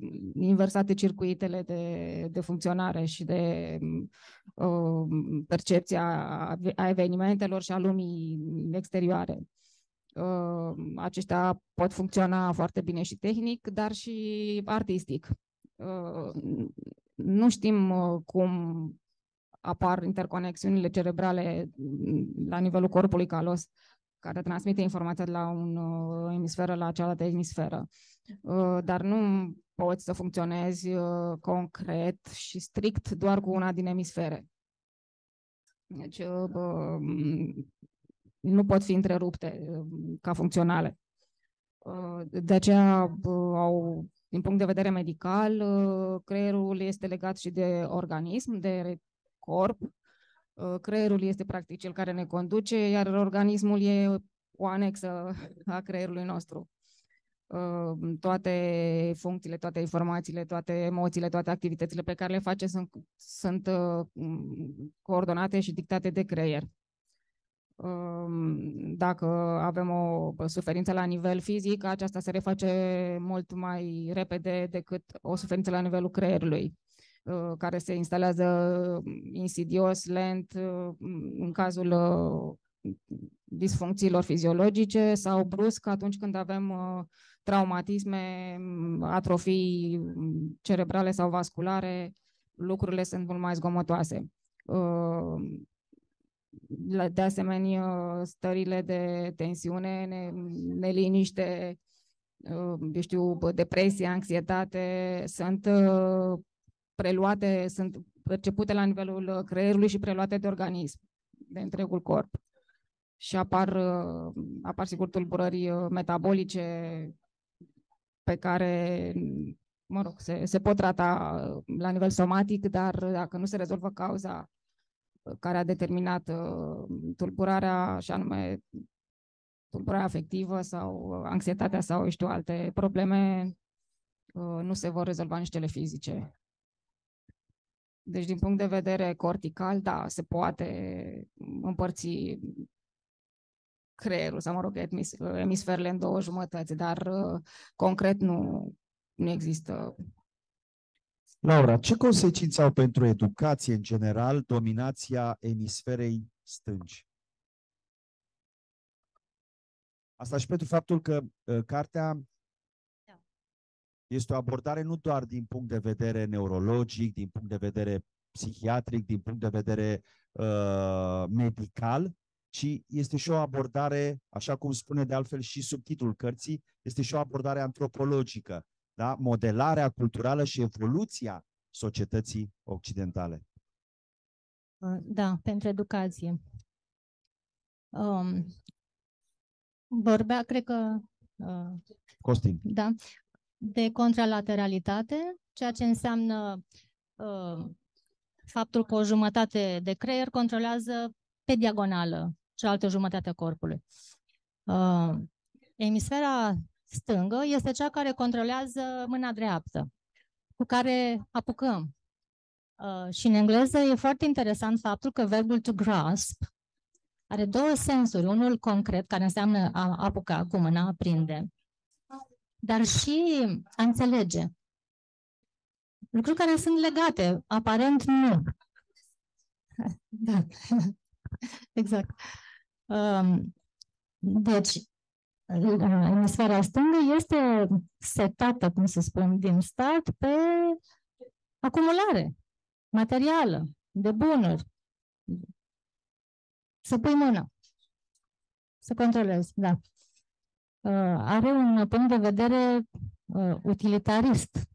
uh, inversate circuitele de, de funcționare și de uh, percepția a evenimentelor și a lumii exterioare. Uh, aceștia pot funcționa foarte bine și tehnic, dar și artistic. Uh, nu știm uh, cum apar interconexiunile cerebrale la nivelul corpului calos care transmite informația de la un uh, emisferă la cealaltă emisferă. Uh, dar nu poți să funcționezi uh, concret și strict doar cu una din emisfere. Deci uh, nu pot fi întrerupte uh, ca funcționale. Uh, de aceea au din punct de vedere medical, creierul este legat și de organism, de corp, Uh, creierul este practic cel care ne conduce, iar organismul e o anexă a creierului nostru. Uh, toate funcțiile, toate informațiile, toate emoțiile, toate activitățile pe care le face sunt, sunt uh, coordonate și dictate de creier. Dacă avem o suferință la nivel fizic, aceasta se reface mult mai repede decât o suferință la nivelul creierului. Uh, care se instalează insidios, lent, uh, în cazul uh, disfuncțiilor fiziologice sau brusc atunci când avem traumatisme, atrofii cerebrale sau vasculare, lucrurile sunt mult mai zgomotoase. De asemenea, stările de tensiune, neliniște, eu știu, depresie, anxietate, sunt preluate, sunt percepute la nivelul uh, creierului și preluate de organism, de întregul corp. Și apar, uh, apar sigur, tulburări uh, metabolice pe care, mă rog, se, se pot trata la nivel somatic, dar dacă nu se rezolvă cauza care a determinat tulburarea, și anume tulburarea afectivă sau anxietatea sau, știu, alte probleme, nu se vor rezolva nici cele fizice. Deci, din punct de vedere cortical, da, se poate împărți creierul, sau mă rog, emis, emisferele în două jumătăți, dar concret nu, nu există. Laura, ce consecințe au pentru educație în general dominația emisferei stângi? Asta și pentru faptul că uh, cartea este o abordare nu doar din punct de vedere neurologic, din punct de vedere psihiatric, din punct de vedere uh, medical, ci este și o abordare, așa cum spune de altfel și subtitlul cărții, este și o abordare antropologică, da? modelarea culturală și evoluția societății occidentale. Uh, da, pentru educație. Um, vorbea, cred că... Uh, Costin. Da, de contralateralitate, ceea ce înseamnă uh, faptul că o jumătate de creier controlează pe diagonală cealaltă jumătate a corpului. Uh, emisfera stângă este cea care controlează mâna dreaptă, cu care apucăm. Uh, și în engleză e foarte interesant faptul că verbul to grasp are două sensuri. Unul concret, care înseamnă a apuca cu mâna, a prinde, dar și a înțelege. Lucruri care sunt legate, aparent nu. Da, exact. Um, deci, emisfera stângă este setată, cum să spun, din start pe acumulare materială, de bunuri. Să pui mână. Să controlezi, da. Uh, are un punct de vedere uh, utilitarist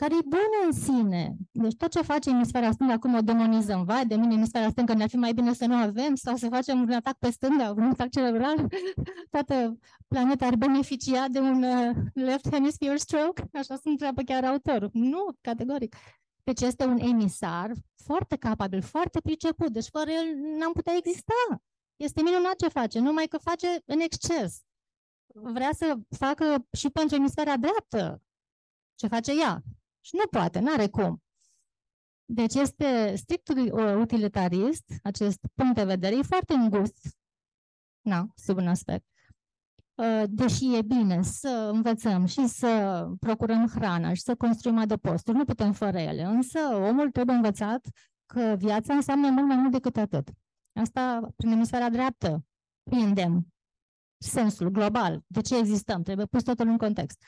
care e bună în sine. Deci tot ce face emisfera stângă, acum o demonizăm. Vai de mine, emisfera stângă, ne-ar fi mai bine să nu avem sau să facem un atac pe stânga, un atac cerebral. Toată planeta ar beneficia de un uh, left hemisphere stroke? Așa se întreabă chiar autorul. Nu, categoric. Deci este un emisar foarte capabil, foarte priceput. Deci fără el n-am putea exista. Este minunat ce face, numai că face în exces. Vrea să facă și pentru emisfera dreaptă ce face ea. Și nu poate, nu are cum. Deci este strict utilitarist, acest punct de vedere, e foarte îngust, na, sub un aspect. Uh, deși e bine să învățăm și să procurăm hrana și să construim adăposturi, nu putem fără ele, însă omul trebuie învățat că viața înseamnă mult mai mult decât atât. Asta prin emisfera dreaptă prindem sensul global. De ce existăm? Trebuie pus totul în context.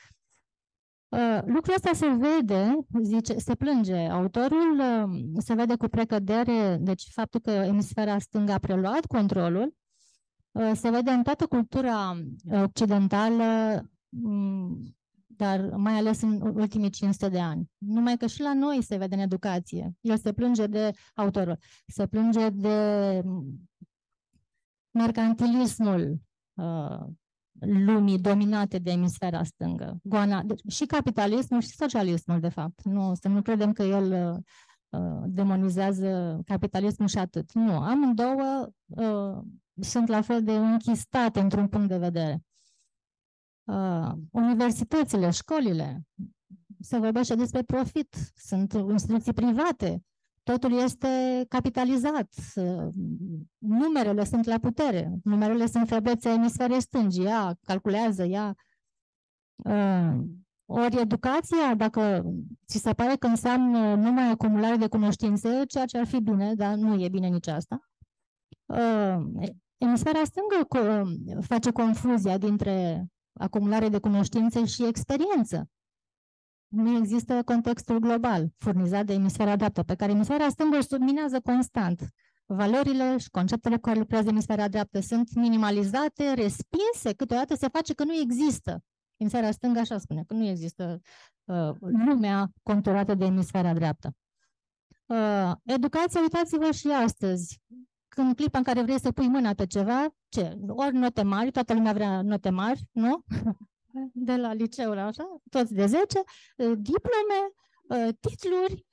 Uh, lucrul ăsta se vede, zice, se plânge autorul, uh, se vede cu precădere, deci faptul că emisfera stângă a preluat controlul, uh, se vede în toată cultura occidentală, mm, dar mai ales în ultimii 500 de ani. Numai că și la noi se vede în educație. El se plânge de autorul, se plânge de mercantilismul lumii dominate de emisfera stângă. Goana, deci și capitalismul și socialismul, de fapt. Nu, să nu credem că el uh, demonizează capitalismul și atât. Nu, amândouă uh, sunt la fel de închistate într-un punct de vedere. Uh, universitățile, școlile, se vorbește despre profit, sunt instituții private, totul este capitalizat, numerele sunt la putere, numerele sunt febrețe emisferei stângii, ea calculează, ea... Uh, ori educația, dacă ți se pare că înseamnă numai acumulare de cunoștințe, ceea ce ar fi bine, dar nu e bine nici asta, uh, emisfera stângă face confuzia dintre acumulare de cunoștințe și experiență nu există contextul global furnizat de emisfera dreaptă, pe care emisfera stângă îl subminează constant. Valorile și conceptele cu care lucrează emisfera dreaptă sunt minimalizate, respinse, câteodată se face că nu există. Emisfera stângă așa spune, că nu există uh, lumea conturată de emisfera dreaptă. Uh, educația, uitați-vă și astăzi, când clipa în care vrei să pui mâna pe ceva, ce? Ori note mari, toată lumea vrea note mari, nu? de la liceul, așa, toți de 10, uh, diplome, uh, titluri,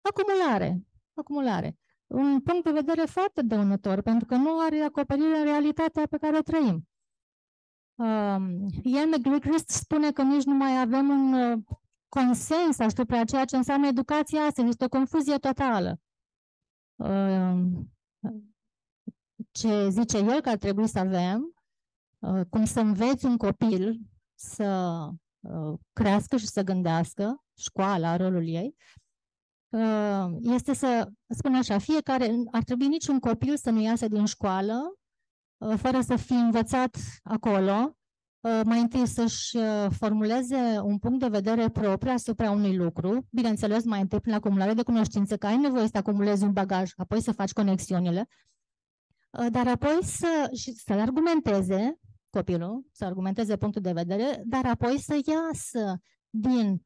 acumulare, acumulare. Un punct de vedere foarte dăunător, pentru că nu are acoperire realitatea pe care o trăim. Um, Ian McGregor spune că nici nu mai avem un uh, consens asupra ceea ce înseamnă educația asta, este o confuzie totală. Uh, ce zice el că ar trebui să avem, uh, cum să înveți un copil să uh, crească și să gândească, școala, rolul ei, uh, este să spun așa, fiecare, ar trebui niciun copil să nu iasă din școală uh, fără să fie învățat acolo, mai întâi să-și formuleze un punct de vedere propriu asupra unui lucru, bineînțeles mai întâi prin acumulare de cunoștințe, că ai nevoie să acumulezi un bagaj, apoi să faci conexiunile, dar apoi să, să argumenteze copilul să argumenteze punctul de vedere, dar apoi să iasă din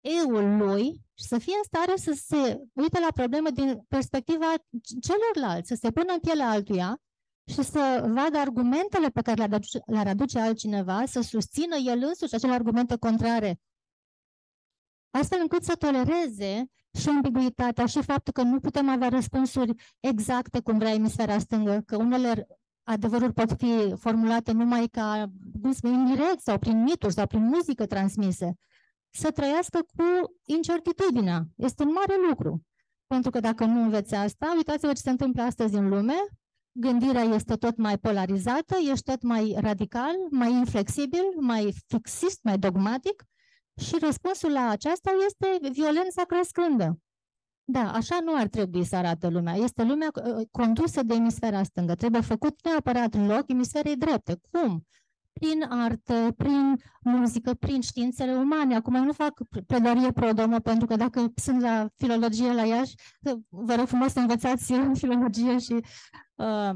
eul lui și să fie în stare să se uite la probleme din perspectiva celorlalți, să se pună în pielea altuia și să vadă argumentele pe care le-ar aduce, le aduce altcineva, să susțină el însuși acele argumente contrare, astfel încât să tolereze și ambiguitatea și faptul că nu putem avea răspunsuri exacte cum vrea emisfera stângă, că unele adevăruri pot fi formulate numai ca, cum spune, indirect sau prin mituri sau prin muzică transmise. Să trăiască cu incertitudinea. Este un mare lucru. Pentru că dacă nu înveți asta, uitați-vă ce se întâmplă astăzi în lume, gândirea este tot mai polarizată, ești tot mai radical, mai inflexibil, mai fixist, mai dogmatic și răspunsul la aceasta este violența crescândă. Da, așa nu ar trebui să arate lumea. Este lumea uh, condusă de emisfera stângă. Trebuie făcut neapărat loc emisferei drepte. Cum? Prin artă, prin muzică, prin științele umane. Acum eu nu fac pledoarie pro domo, pentru că dacă sunt la filologie la Iași, vă rog frumos să învățați filologie și uh,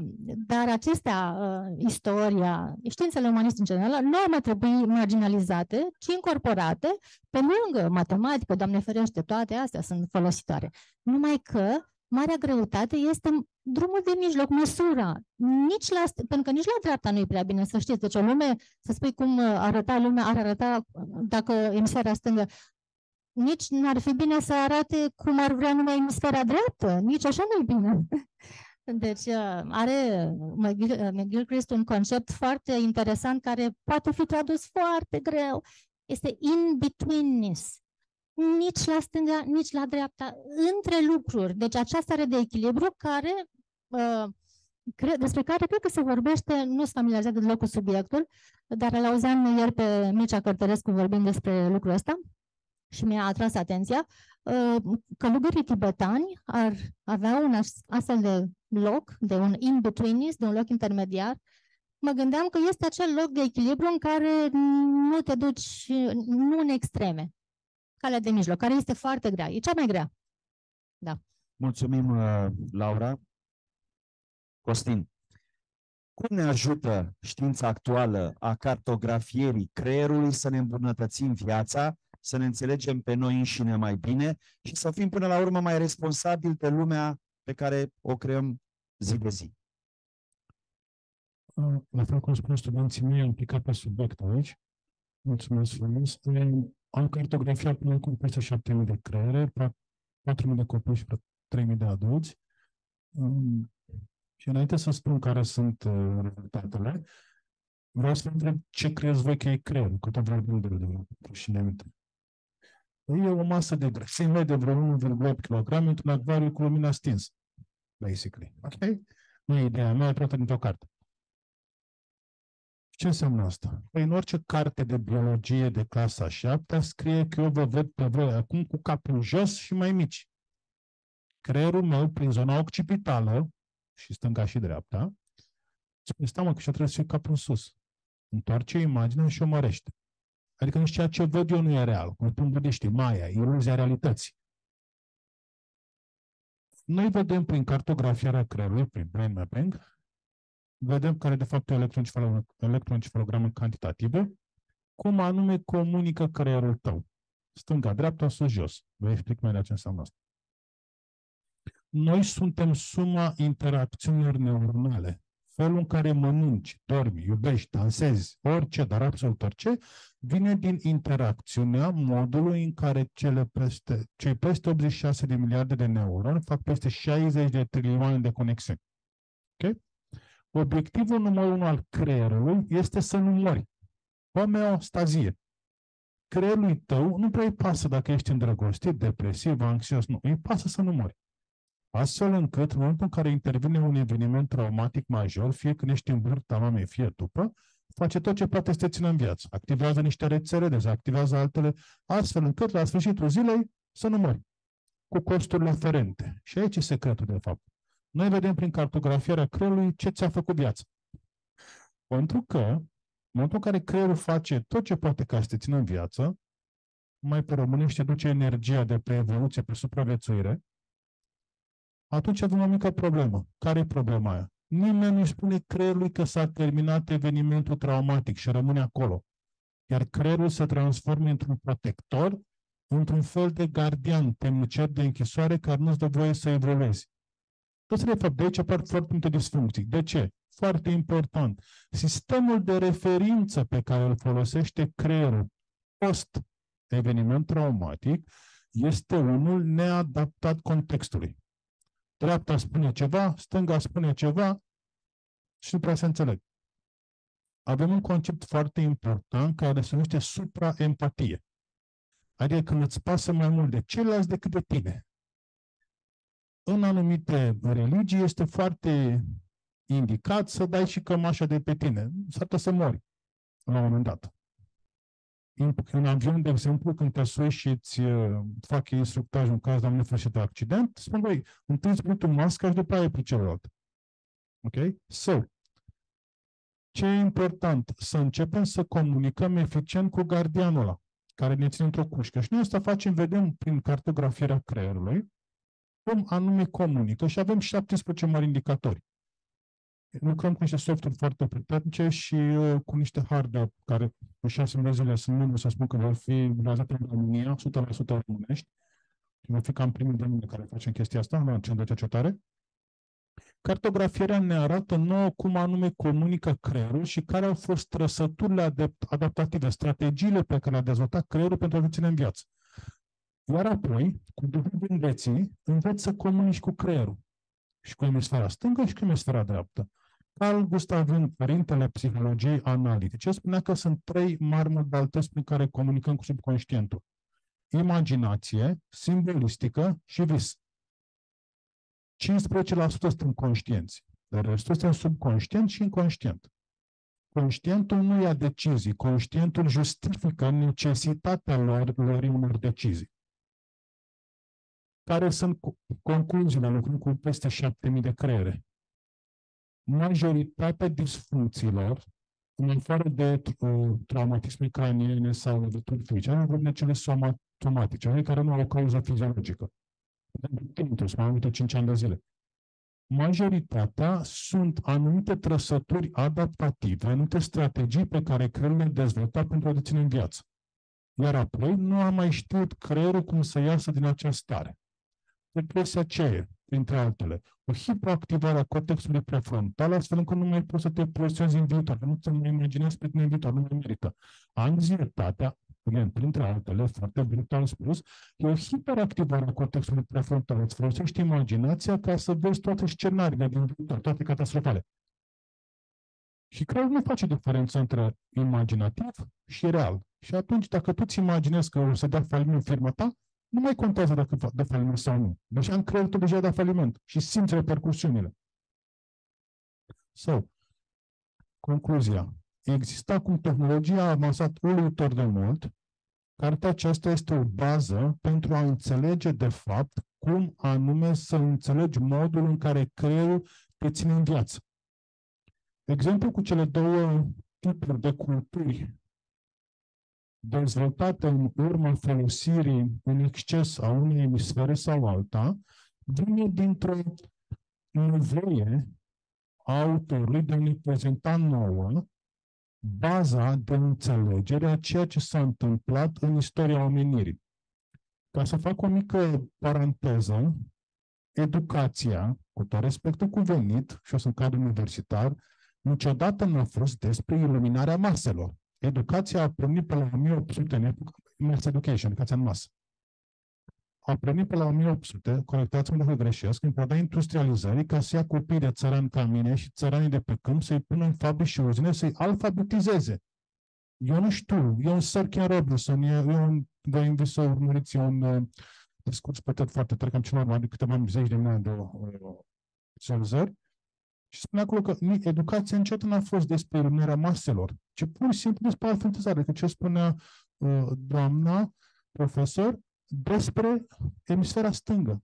dar acestea, uh, istoria, științele umaniste în general, nu ar mai trebui marginalizate, ci incorporate pe lângă matematică, Doamne ferește, toate astea sunt folositoare. Numai că marea greutate este drumul de mijloc, măsura. Nici la, pentru că nici la dreapta nu e prea bine, să știți. Deci o lume, să spui cum arăta lumea, ar arăta dacă emisfera stângă, nici nu ar fi bine să arate cum ar vrea numai emisfera dreaptă. Nici așa nu e bine. Deci uh, are McGilchrist un concept foarte interesant care poate fi tradus foarte greu. Este in-betweenness nici la stânga, nici la dreapta, între lucruri. Deci această stare de echilibru care, uh, cre, despre care cred că se vorbește, nu sunt familiarizat deloc cu subiectul, dar îl auzeam ieri pe Mircea Cărtărescu vorbind despre lucrul ăsta și mi-a atras atenția. Uh, călugării tibetani ar avea un astfel de loc, de un in-between, de un loc intermediar, mă gândeam că este acel loc de echilibru în care nu te duci, nu în extreme calea de mijloc, care este foarte grea. E cea mai grea. Da. Mulțumim, uh, Laura. Costin, cum ne ajută știința actuală a cartografierii creierului să ne îmbunătățim viața, să ne înțelegem pe noi înșine mai bine și să fim până la urmă mai responsabili pe lumea pe care o creăm zi de zi? Uh, la fel cum spun studenții mei, implicat pe subiect aici. Mulțumesc frumos. Am cartografiat până acum peste 7.000 de creiere, 4.000 de copii și 3.000 de adulți. Um, și înainte să spun care sunt uh, rezultatele, vreau să întreb ce crezi voi că e creierul, că tot vorbim de de și ne păi E o masă de grăsime de vreo 1,8 kg într-un acvariu cu lumina stinsă, basically. Ok? Nu e ideea mea, e toată dintr-o carte. Ce înseamnă asta? Păi în orice carte de biologie de clasa 7 scrie că eu vă văd pe voi acum cu capul jos și mai mici. Creierul meu, prin zona occipitală, și stânga și dreapta, spune, stai mă, că și trebuie să fie capul în sus. Întoarce imaginea și o mărește. Adică nu știu ceea ce văd eu nu e real. Cum spun budiștii, Maia, iluzia realității. Noi vedem prin cartografiarea creierului, prin brain mapping, vedem care de fapt e electroencefalogramă cantitativă, cum anume comunică creierul tău. Stânga, dreapta, sus, jos. Vă explic mai de ce înseamnă asta. Noi suntem suma interacțiunilor neuronale. Felul în care mănânci, dormi, iubești, dansezi, orice, dar absolut orice, vine din interacțiunea modului în care cele peste, cei peste 86 de miliarde de neuroni fac peste 60 de trilioane de conexiuni. Okay? Obiectivul numărul unu al creierului este să nu mori. Homeostazie. Creierului tău nu prea îi pasă dacă ești îndrăgostit, depresiv, anxios, nu. Îi pasă să nu mori. Astfel încât, în momentul în care intervine un eveniment traumatic major, fie când ești în vârta mamei, fie după, face tot ce poate să te țină în viață. Activează niște rețele, dezactivează altele, astfel încât la sfârșitul zilei să nu mori. Cu costurile aferente. Și aici e secretul, de fapt. Noi vedem prin cartografierea creierului ce ți-a făcut viața. Pentru că, în momentul în care creierul face tot ce poate ca să te țină în viață, mai pe românește duce energia de pe evoluție, pe supraviețuire, atunci avem o mică problemă. Care e problema aia? Nimeni nu spune creierului că s-a terminat evenimentul traumatic și rămâne acolo. Iar creierul se transformă într-un protector, într-un fel de gardian, temnicer de închisoare care nu-ți dă voie să evoluezi. Toți de fapt de aici apar foarte multe disfuncții. De ce? Foarte important. Sistemul de referință pe care îl folosește creierul post eveniment traumatic este unul neadaptat contextului. Dreapta spune ceva, stânga spune ceva și nu prea se înțeleg. Avem un concept foarte important care se numește supraempatie. Adică când îți pasă mai mult de ceilalți decât de tine în anumite religii este foarte indicat să dai și cămașa de pe tine. S-ar putea să mori la un moment dat. În, în avion, de exemplu, când te sui și îți uh, fac instructaj în caz de nefericit de accident, spun, băi, întâi îți pui tu masca și după aia pe celălalt. Ok? So, ce e important? Să începem să comunicăm eficient cu gardianul ăla, care ne ține într-o cușcă. Și noi asta facem, vedem prin cartografierea creierului, cum anume comunică și avem 17 mari indicatori. Lucrăm cu niște softuri foarte puternice și uh, cu niște hardware care în șase luni zile sunt mândru să spun că vor fi realizate în România, 100% românești. Vom fi cam primul de mine care facem chestia asta la centru de cercetare. Cartografierea ne arată nouă cum anume comunică creierul și care au fost trăsăturile adaptative, strategiile pe care le-a dezvoltat creierul pentru a te ține în viață. Iar apoi, cu duhul înveții, înveți să comunici cu creierul și cu emisfera stângă și cu emisfera dreaptă. Carl Gustav Jung, părintele psihologiei analitice, spunea că sunt trei mari modalități prin care comunicăm cu subconștientul. Imaginație, simbolistică și vis. 15% sunt conștienți, dar restul este subconștient și inconștient. Conștientul nu ia decizii, conștientul justifică necesitatea lor, lor unor decizii. Care sunt concluziile lucrului cu peste 7000 de creiere? Majoritatea disfuncțiilor, în afară de uh, traumatisme craniene sau lovituri fizice, vorbim de cele somatice, care nu au o cauză fiziologică tinnitus, mai multe 5 ani de zile. Majoritatea sunt anumite trăsături adaptative, anumite strategii pe care creierul le dezvolta pentru a te ține în viață. Iar apoi nu am mai știut creierul cum să iasă din această stare. Depresia ce e, printre altele? O hiperactivare a cortexului prefrontal, astfel încât nu mai poți să te poziționezi în viitor, nu ți mai imaginezi pe tine în viitor, nu mai merită. Anxietatea, Bine, printre altele, foarte brutal spus, e o hiperactivare a cortexului prefrontal. Îți folosești imaginația ca să vezi toate scenariile din viitor, toate catastrofale. Și creierul nu face diferență între imaginativ și real. Și atunci, dacă tu ți imaginezi că o să dea faliment firma ta, nu mai contează dacă dă faliment sau nu. Deja în creierul tău deja dă faliment și simți repercusiunile. So, concluzia. Există acum tehnologia a avansat uluitor de mult Cartea aceasta este o bază pentru a înțelege, de fapt, cum anume să înțelegi modul în care creierul te ține în viață. Exemplu cu cele două tipuri de culturi dezvoltate în urma folosirii în exces a unei emisfere sau alta, vine dintr-o nevoie a autorului de a ne prezenta nouă baza de înțelegere a ceea ce s-a întâmplat în istoria omenirii. Ca să fac o mică paranteză, educația, cu tot respectul cuvenit, și o sunt cadru universitar, niciodată nu a fost despre iluminarea maselor. Educația a pornit pe la 1800 în epoca mass education, educația în masă. A pornit pe la 1800, corectați-mă dacă greșesc, în perioada industrializării, ca să ia copiii de țărani ca mine și țăranii de pe câmp, să-i pună în fabrici și uzine, să-i alfabetizeze. Eu nu știu, eu un Sir Ken Robinson, eu, eu vă invit să urmăriți un uh, discurs pe tot foarte tare, cam ceva mai de câteva zeci de mii de vizualizări, și spune acolo că educația încet nu a fost despre iluminarea maselor, ci pur și simplu despre alfabetizare. Că ce spunea uh, doamna profesor, despre emisfera stângă.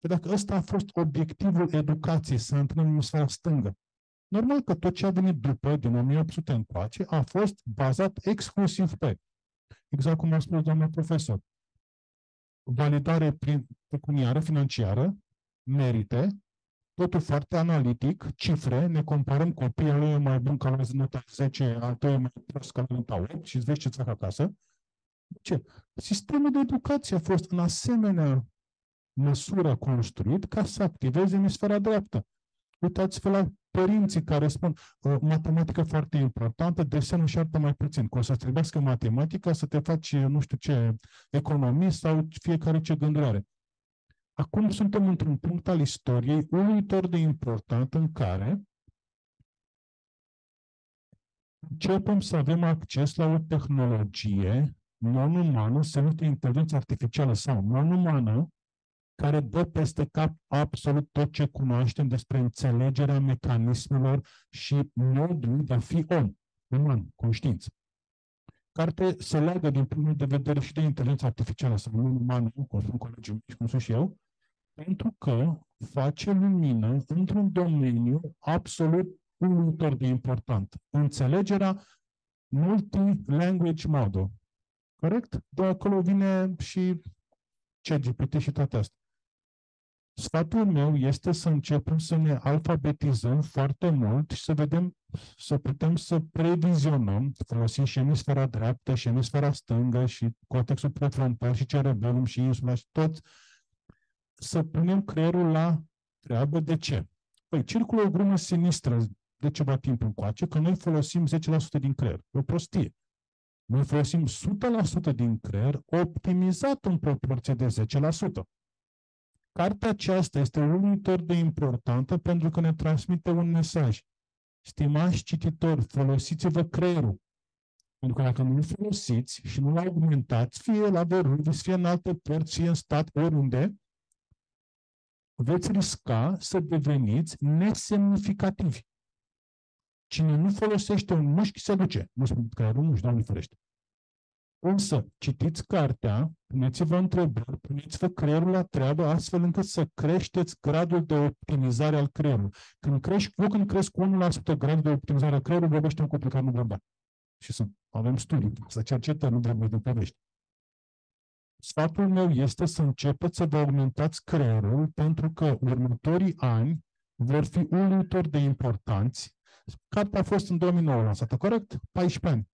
Că dacă ăsta a fost obiectivul educației, să întâlnim emisfera stângă, normal că tot ce a venit după, din 1800 încoace, a fost bazat exclusiv pe, exact cum a spus doamna profesor, validare prin pecuniară, financiară, merite, totul foarte analitic, cifre, ne comparăm copiii lui mai bun ca la nota 10, al tău mai prost ca la nota 8 și îți vezi ce fac acasă. Ce? Sistemul de educație a fost în asemenea măsură construit ca să activeze emisfera dreaptă. Uitați-vă la părinții care spun uh, matematică foarte importantă, desenul și artă mai puțin. Că o să trebuiască matematica să te faci, nu știu ce, economii sau fiecare ce gânduri are. Acum suntem într-un punct al istoriei uluitor de important în care începem să avem acces la o tehnologie non-umană se numește inteligență artificială sau non-umană, care dă peste cap absolut tot ce cunoaștem despre înțelegerea mecanismelor și modul de a fi om, uman, conștiință. Carte se leagă din punctul de vedere și de inteligența artificială sau nu umană, cum sunt colegii mei, cum sunt și eu, pentru că face lumină într-un domeniu absolut uluitor de important. Înțelegerea multi-language model. Corect? De acolo vine și CGPT și toate astea. Sfatul meu este să începem să ne alfabetizăm foarte mult și să vedem, să putem să previzionăm, folosim și emisfera dreaptă și emisfera stângă și cortexul prefrontal și cerebellum și insula și tot, să punem creierul la treabă. De ce? Păi, circulă o grumă sinistră de ceva timp încoace că noi folosim 10% din creier. E o prostie. Noi folosim 100% din creier optimizat în proporție de 10%. Cartea aceasta este uluitor de importantă pentru că ne transmite un mesaj. Stimați cititori, folosiți-vă creierul. Pentru că dacă nu îl folosiți și nu-l augmentați, fie la Veruvis, fie în alte părți, fie în stat, oriunde, veți risca să deveniți nesemnificativi. Cine nu folosește un mușchi se duce. Nu spun că nu mușchi, Doamne ferește. Însă, citiți cartea, puneți-vă întrebări, puneți-vă creierul la treabă astfel încât să creșteți gradul de optimizare al creierului. Când crești, eu când cresc cu 1% gradul de optimizare al creierului, vorbește un complicat, nu vorba. Și sunt, avem studii, să cercetăm, nu vorbim de povești. Sfatul meu este să începeți să vă augmentați creierul pentru că următorii ani vor fi uluitor de importanți. Cartea a fost în 2009 lansată, corect? 14 ani.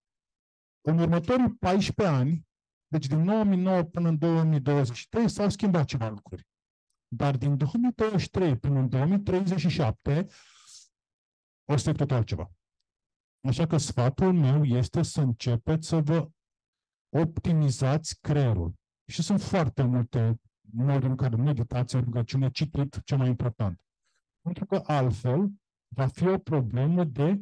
În următorii 14 ani, deci din 2009 până în 2023, s-au schimbat ceva lucruri. Dar din 2023 până în 2037, o să fie totul altceva. Așa că sfatul meu este să începeți să vă optimizați creierul. Și sunt foarte multe moduri în care meditația, rugăciune, citit, cel mai important. Pentru că altfel va fi o problemă de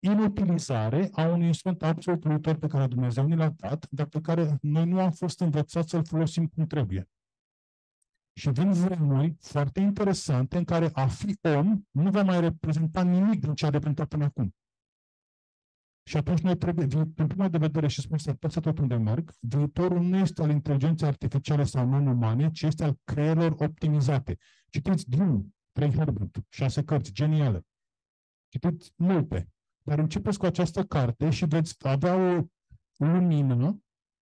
inutilizare a unui instrument absolut uluitor pe care Dumnezeu ne l-a dat, dar pe care noi nu am fost învățați să-l folosim cum trebuie. Și vin vremuri foarte interesante în care a fi om nu va mai reprezenta nimic din ce a reprezentat până acum. Și atunci noi trebuie, din punct de vedere, și spun să peste tot unde merg, viitorul nu este al inteligenței artificiale sau non-umane, ci este al creierilor optimizate. Citiți Dune, Trey Herbert, șase cărți geniale. Citiți multe. Dar începeți cu această carte și veți avea o lumină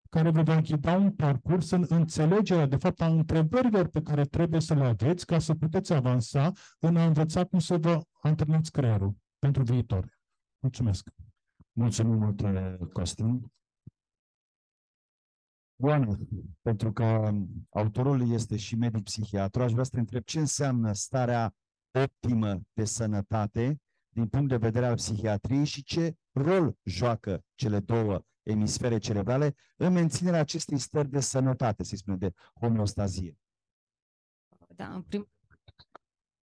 care vă va ghida un parcurs în înțelegerea, de fapt, a întrebărilor pe care trebuie să le aveți ca să puteți avansa în a învăța cum să vă antrenați creierul pentru viitor. Mulțumesc! Mulțumim mult, Costin. Bun, pentru că autorul este și medic psihiatru, aș vrea să te întreb ce înseamnă starea optimă de sănătate din punct de vedere al psihiatriei și ce rol joacă cele două emisfere cerebrale în menținerea acestei stări de sănătate, se spune, de homeostazie. Da, în prim...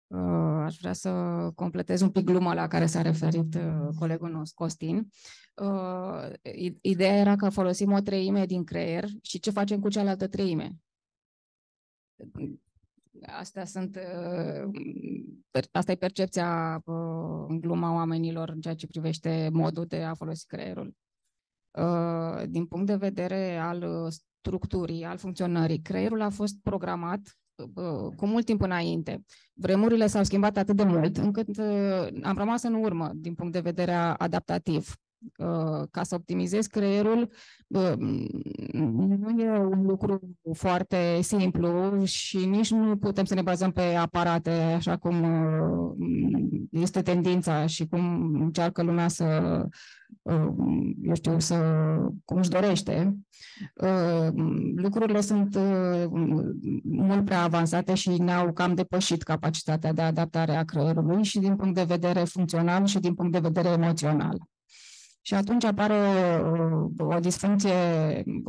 Uh, aș vrea să completez un pic gluma la care s-a referit uh, colegul nostru, Costin. Uh, ideea era că folosim o treime din creier și ce facem cu cealaltă treime? Astea sunt, asta e percepția în gluma oamenilor în ceea ce privește modul de a folosi creierul. Din punct de vedere al structurii, al funcționării, creierul a fost programat cu mult timp înainte. Vremurile s-au schimbat atât de mult încât am rămas în urmă din punct de vedere adaptativ. Uh, ca să optimizezi creierul uh, nu e un lucru foarte simplu și nici nu putem să ne bazăm pe aparate așa cum uh, este tendința și cum încearcă lumea să eu știu, să, cum își dorește. Lucrurile sunt mult prea avansate și ne-au cam depășit capacitatea de adaptare a creierului și din punct de vedere funcțional și din punct de vedere emoțional. Și atunci apare o, o disfuncție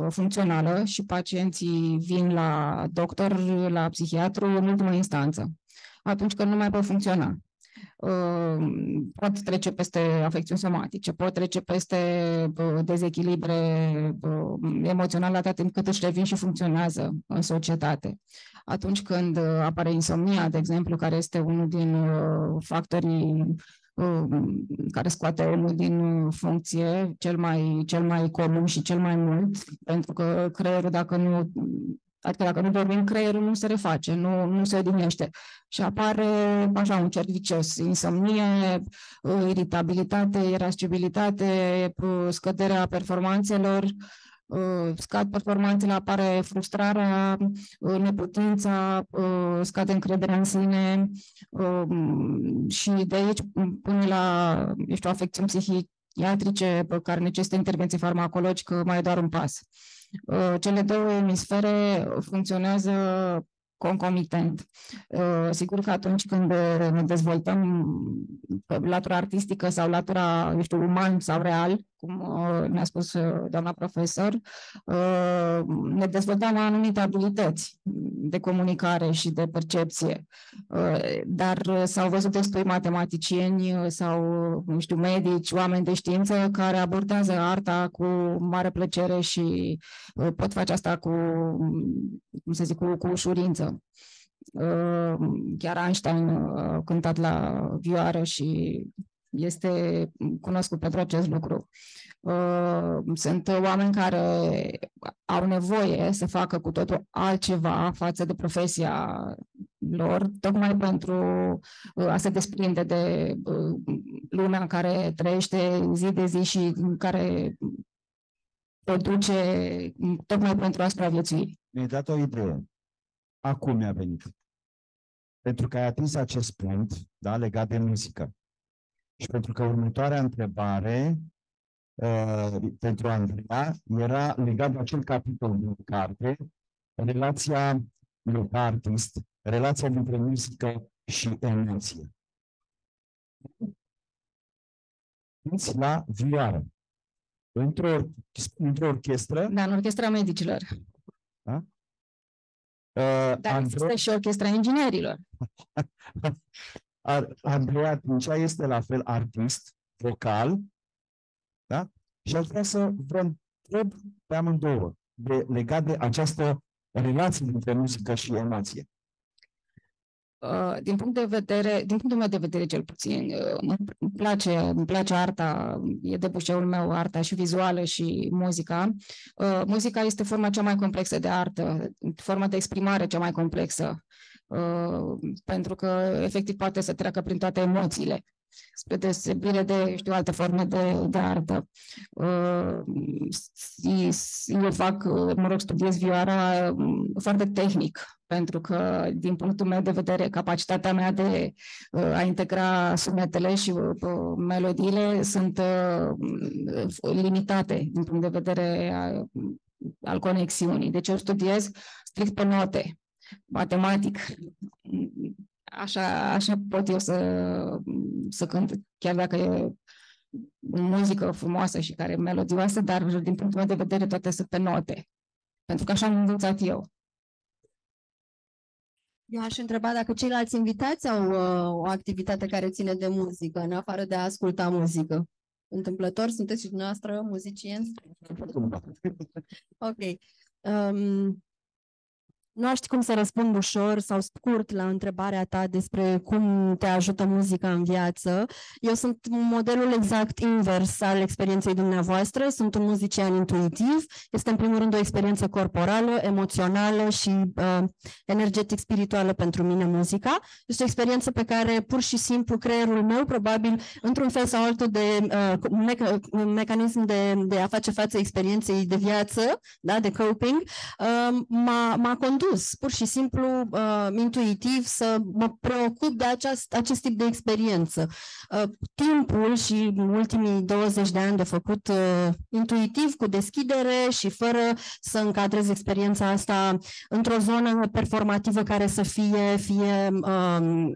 funcțională și pacienții vin la doctor, la psihiatru în ultimă instanță, atunci când nu mai pot funcționa. pot trece peste afecțiuni somatice, pot trece peste dezechilibre emoționale atât timp cât își revin și funcționează în societate. Atunci când apare insomnia, de exemplu, care este unul din factorii care scoate omul din funcție cel mai, cel mai comun și cel mai mult, pentru că creierul, dacă nu Adică dacă nu vorbim, creierul nu se reface, nu, nu se odihnește. Și apare așa un cerc vicios, insomnie, uh, iritabilitate, irascibilitate, uh, scăderea performanțelor, uh, scad performanțele, apare frustrarea, neputința, scade încrederea în sine um, și de aici până la, eu știu, afecțiuni psihiatrice care necesită intervenție farmacologică, mai e doar un pas. Uh, cele două emisfere funcționează concomitent. Uh, sigur că atunci când ne dezvoltăm latura artistică sau latura, eu știu, uman sau real, cum uh, ne-a spus doamna profesor, ne dezvoltăm anumite abilități de comunicare și de percepție. Dar s-au văzut destui matematicieni sau, nu știu, medici, oameni de știință care abordează arta cu mare plăcere și pot face asta cu, cum să zic, cu, cu ușurință. Chiar Einstein a cântat la vioară și este cunoscut pentru acest lucru. Sunt oameni care au nevoie să facă cu totul altceva față de profesia lor, tocmai pentru a se desprinde de lumea în care trăiește zi de zi și în care produce tocmai pentru a supraviețui. Mi-ai dat o idee. Acum mi-a venit. Pentru că ai atins acest punct, da, legat de muzică. Și pentru că următoarea întrebare uh, pentru Andreea era legat de acel capitol din carte, relația lui artist, relația dintre muzică și emoție. La vioară. Într-o, într orchestră. Da, în orchestra medicilor. Da? Uh, Dar Andro... există și orchestra inginerilor. Andreea Tincea este la fel artist, vocal, da? Și aș vrea să vă întreb pe amândouă de, legat de această relație dintre muzică și emoție. Uh, din punct de vedere, din punctul meu de vedere cel puțin, uh, îmi place, îmi place arta, e de bușeul meu arta și vizuală și muzica. Uh, muzica este forma cea mai complexă de artă, forma de exprimare cea mai complexă Uh, pentru că efectiv poate să treacă prin toate emoțiile spre deosebire de, știu, alte forme de, de artă. Uh, eu fac, mă rog, studiez vioara um, foarte tehnic, pentru că, din punctul meu de vedere, capacitatea mea de uh, a integra sunetele și melodiile sunt limitate din punct de vedere al conexiunii. Deci eu studiez strict pe note matematic. Așa, așa pot eu să, să cânt, chiar dacă e muzică frumoasă și care e melodioasă, dar din punctul meu de vedere toate sunt pe note. Pentru că așa am învățat eu. Eu aș întreba dacă ceilalți invitați au uh, o activitate care ține de muzică, în afară de a asculta muzică. Întâmplător, sunteți și dumneavoastră muzicieni? ok. Um, nu aș ști cum să răspund ușor sau scurt la întrebarea ta despre cum te ajută muzica în viață. Eu sunt modelul exact invers al experienței dumneavoastră. Sunt un muzician intuitiv. Este în primul rând o experiență corporală, emoțională și uh, energetic-spirituală pentru mine muzica. Este o experiență pe care pur și simplu creierul meu, probabil într-un fel sau altul de uh, meca- mecanism de, de a face față experienței de viață, da, de coping, uh, m-a, m-a condus dus, pur și simplu uh, intuitiv, să mă preocup de aceast, acest tip de experiență. Uh, timpul și ultimii 20 de ani de făcut uh, intuitiv, cu deschidere și fără să încadrez experiența asta într-o zonă performativă care să fie fie um, um,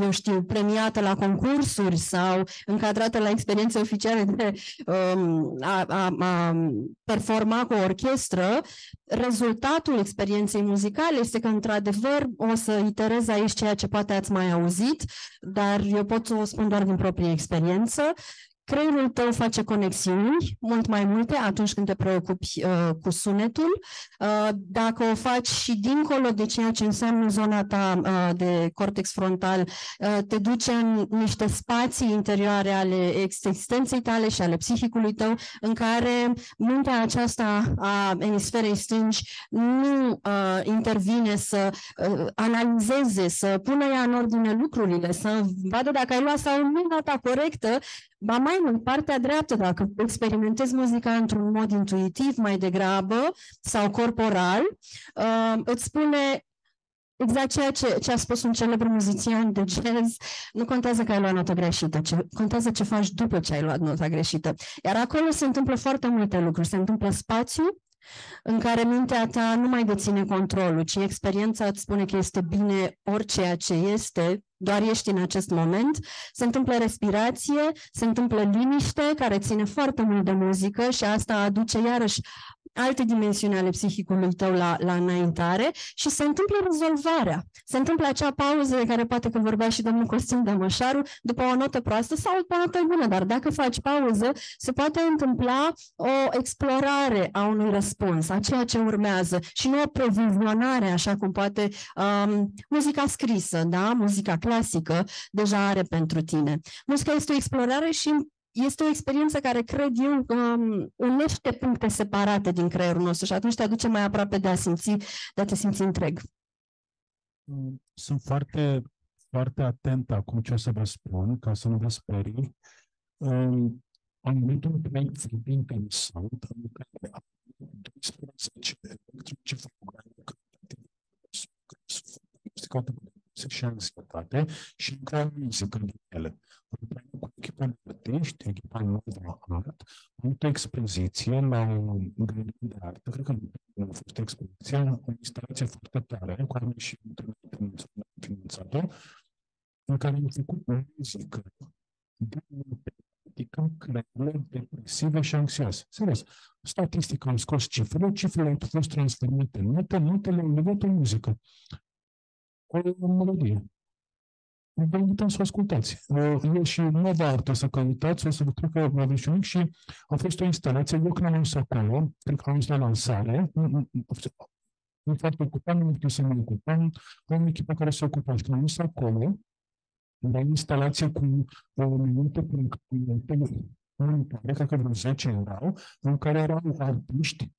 eu știu, premiată la concursuri sau încadrată la experiențe oficiale de um, a, a, a performa cu o orchestră, rezultatul experienței muzicale este că, într-adevăr, o să iterez aici ceea ce poate ați mai auzit, dar eu pot să o spun doar din proprie experiență. Creierul tău face conexiuni mult mai multe atunci când te preocupi uh, cu sunetul. Uh, dacă o faci și dincolo de ceea ce înseamnă zona ta uh, de cortex frontal, uh, te duce în niște spații interioare ale existenței tale și ale psihicului tău, în care mintea aceasta a emisferei stângi nu uh, intervine să uh, analizeze, să pună ea în ordine lucrurile, să vadă dacă ai luat sau nu data corectă, Ba mai mult, partea dreaptă, dacă experimentezi muzica într-un mod intuitiv mai degrabă sau corporal, uh, îți spune exact ceea ce, ce a spus un celebru muzician de jazz, nu contează că ai luat nota greșită, ce, contează ce faci după ce ai luat nota greșită. Iar acolo se întâmplă foarte multe lucruri. Se întâmplă spațiu, în care mintea ta nu mai deține controlul, ci experiența îți spune că este bine orice ce este, doar ești în acest moment, se întâmplă respirație, se întâmplă liniște care ține foarte mult de muzică și asta aduce iarăși alte dimensiuni ale psihicului tău la, la înaintare și se întâmplă rezolvarea. Se întâmplă acea pauză de care poate că vorbea și domnul Costin Dămășaru după o notă proastă sau după o notă bună, dar dacă faci pauză, se poate întâmpla o explorare a unui răspuns, a ceea ce urmează și nu o previzionare, așa cum poate um, muzica scrisă, da? muzica clasică, deja are pentru tine. Muzica este o explorare și este o experiență care, cred eu, um, unește puncte separate din creierul nostru și atunci te aduce mai aproape de a simți, de a te simți întreg. Mm, sunt foarte, foarte atent acum ce o să vă spun, ca să nu vă sperii. Um, am avut un proiect foarte interesant în care am 12 electroencefalograme și anxietate și în care muzică din ele împreună cu echipa de artiști, echipa Nova Art, am avut o expoziție la un galerie de artă, cred că nu a fost expoziția, o instalație foarte tare, cu care și finanțator, în care am făcut muzică diagnostică creierile depresive și anxioase. Serios, statistic am scos cifrele, cifrele au fost transformate în note, notele au legat o muzică. O melodie. Vă invităm să o ascultați. Eu și Nova Art o să căutați, o să vă cred că aveți și un și a fost o instalație, eu când am ajuns acolo, cred că am ajuns la lansare, în fapt ocupam, nu știu să mă ocupam, am o echipă care se ocupa și când am ajuns acolo, la instalație cu o minută prin care, cred că vreo 10 erau, în care erau artiști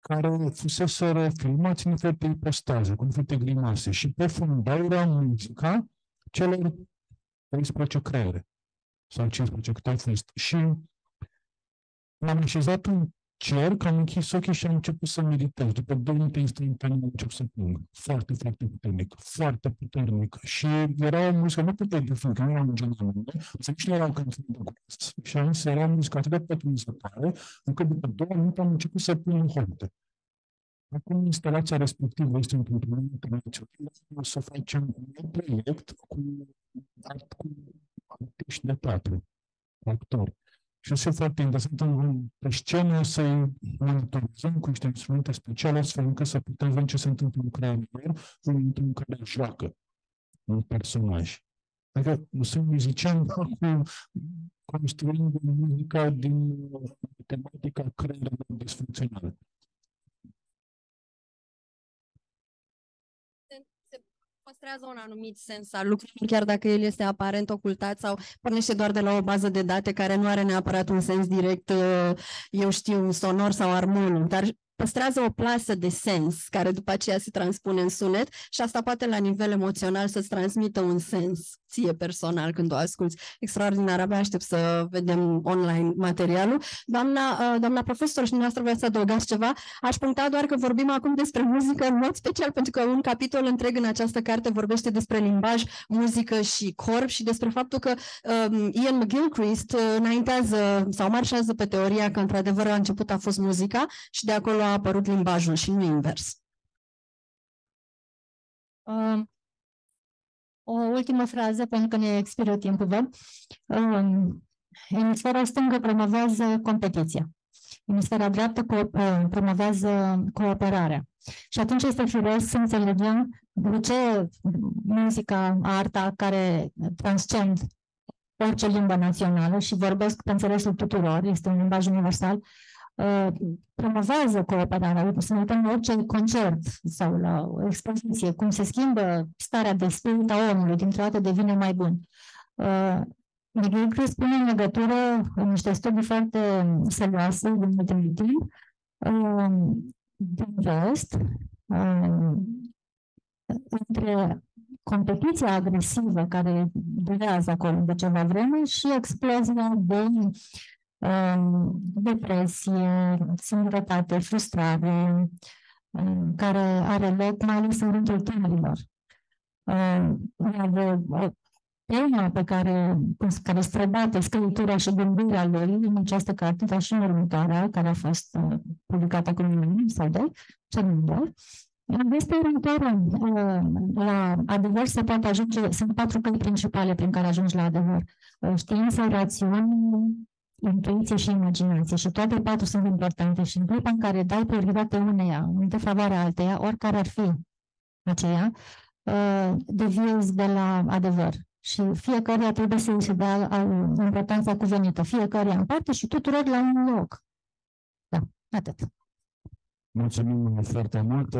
care fuseseră filmați în fel de ipostaze, cu fel de grimase și pe fundal era muzica celor 13 creiere sau 15 câte au fost. Și m-am așezat în cerc, am închis ochii și am început să meditez. După două minute instantaneu am început să plâng. Foarte, foarte puternic. Foarte puternic. Și era o muzică nu putea de că nu eram în genul să nici nu erau canțuni de gust. Și am zis, era muzică atât de pătrunzătoare, încât după două minute am început să plâng în holte. Acum instalația respectivă este într-un proiect internațional, o să facem un proiect cu, cu artiști de teatru, actori. Și este foarte interesant în, pe scenă să-i monitorizăm cu niște instrumente speciale, astfel încât să putem vedea ce se întâmplă în creierul lor în momentul în care joacă un personaj. Adică sunt muzician cu construind muzica din tematica creierului disfuncționale. Păstrează un anumit sens al lucrurilor, chiar dacă el este aparent ocultat sau pornește doar de la o bază de date care nu are neapărat un sens direct, uh, eu știu, sonor sau armonic, dar păstrează o plasă de sens care după aceea se transpune în sunet și asta poate la nivel emoțional să-ți transmită un sens ție personal când o asculți. Extraordinar, abia aștept să vedem online materialul. Doamna, uh, doamna profesor și dumneavoastră vreau să adăugați ceva. Aș puncta doar că vorbim acum despre muzică în mod special, pentru că un capitol întreg în această carte vorbește despre limbaj, muzică și corp și despre faptul că um, Ian McGilchrist uh, înaintează sau marșează pe teoria că într-adevăr la început a fost muzica și de acolo a apărut limbajul și nu invers. Um o ultimă frază, pentru că ne expiră timpul, văd. Um, emisfera stângă promovează competiția. Emisfera dreaptă co- uh, promovează cooperarea. Și atunci este firesc să înțelegem de ce muzica, arta care transcend orice limbă națională și vorbesc pe înțelesul tuturor, este un limbaj universal, uh, promovează cooperarea. Să ne uităm la orice concert sau la o expoziție, cum se schimbă starea de spirit a omului, dintr-o dată devine mai bun. Uh, Miguel spune în legătură, în niște studii foarte serioase din ultimul timp, uh, din vest, între competiția agresivă care durează acolo de ceva vreme și explozia de um, depresie, singurătate, frustrare, um, care are loc mai ales în rândul tinerilor. Um, iar tema pe care, care străbate scritura și gândirea lui în această carte, dar și în următoarea, care a fost uh, publicată cu un sau doi, cel mai este următorul. La adevăr se poate ajunge, sunt patru căi principale prin care ajungi la adevăr. Știință, rațiune, intuiție și imaginație. Și toate patru sunt importante. Și în clipa în care dai prioritate uneia, în defavoarea alteia, oricare ar fi aceea, deviezi de la adevăr. Și fiecare trebuie să îi se dea importanța cuvenită. Fiecare în parte și tuturor la un loc. Da, atât. Mulțumim foarte mult.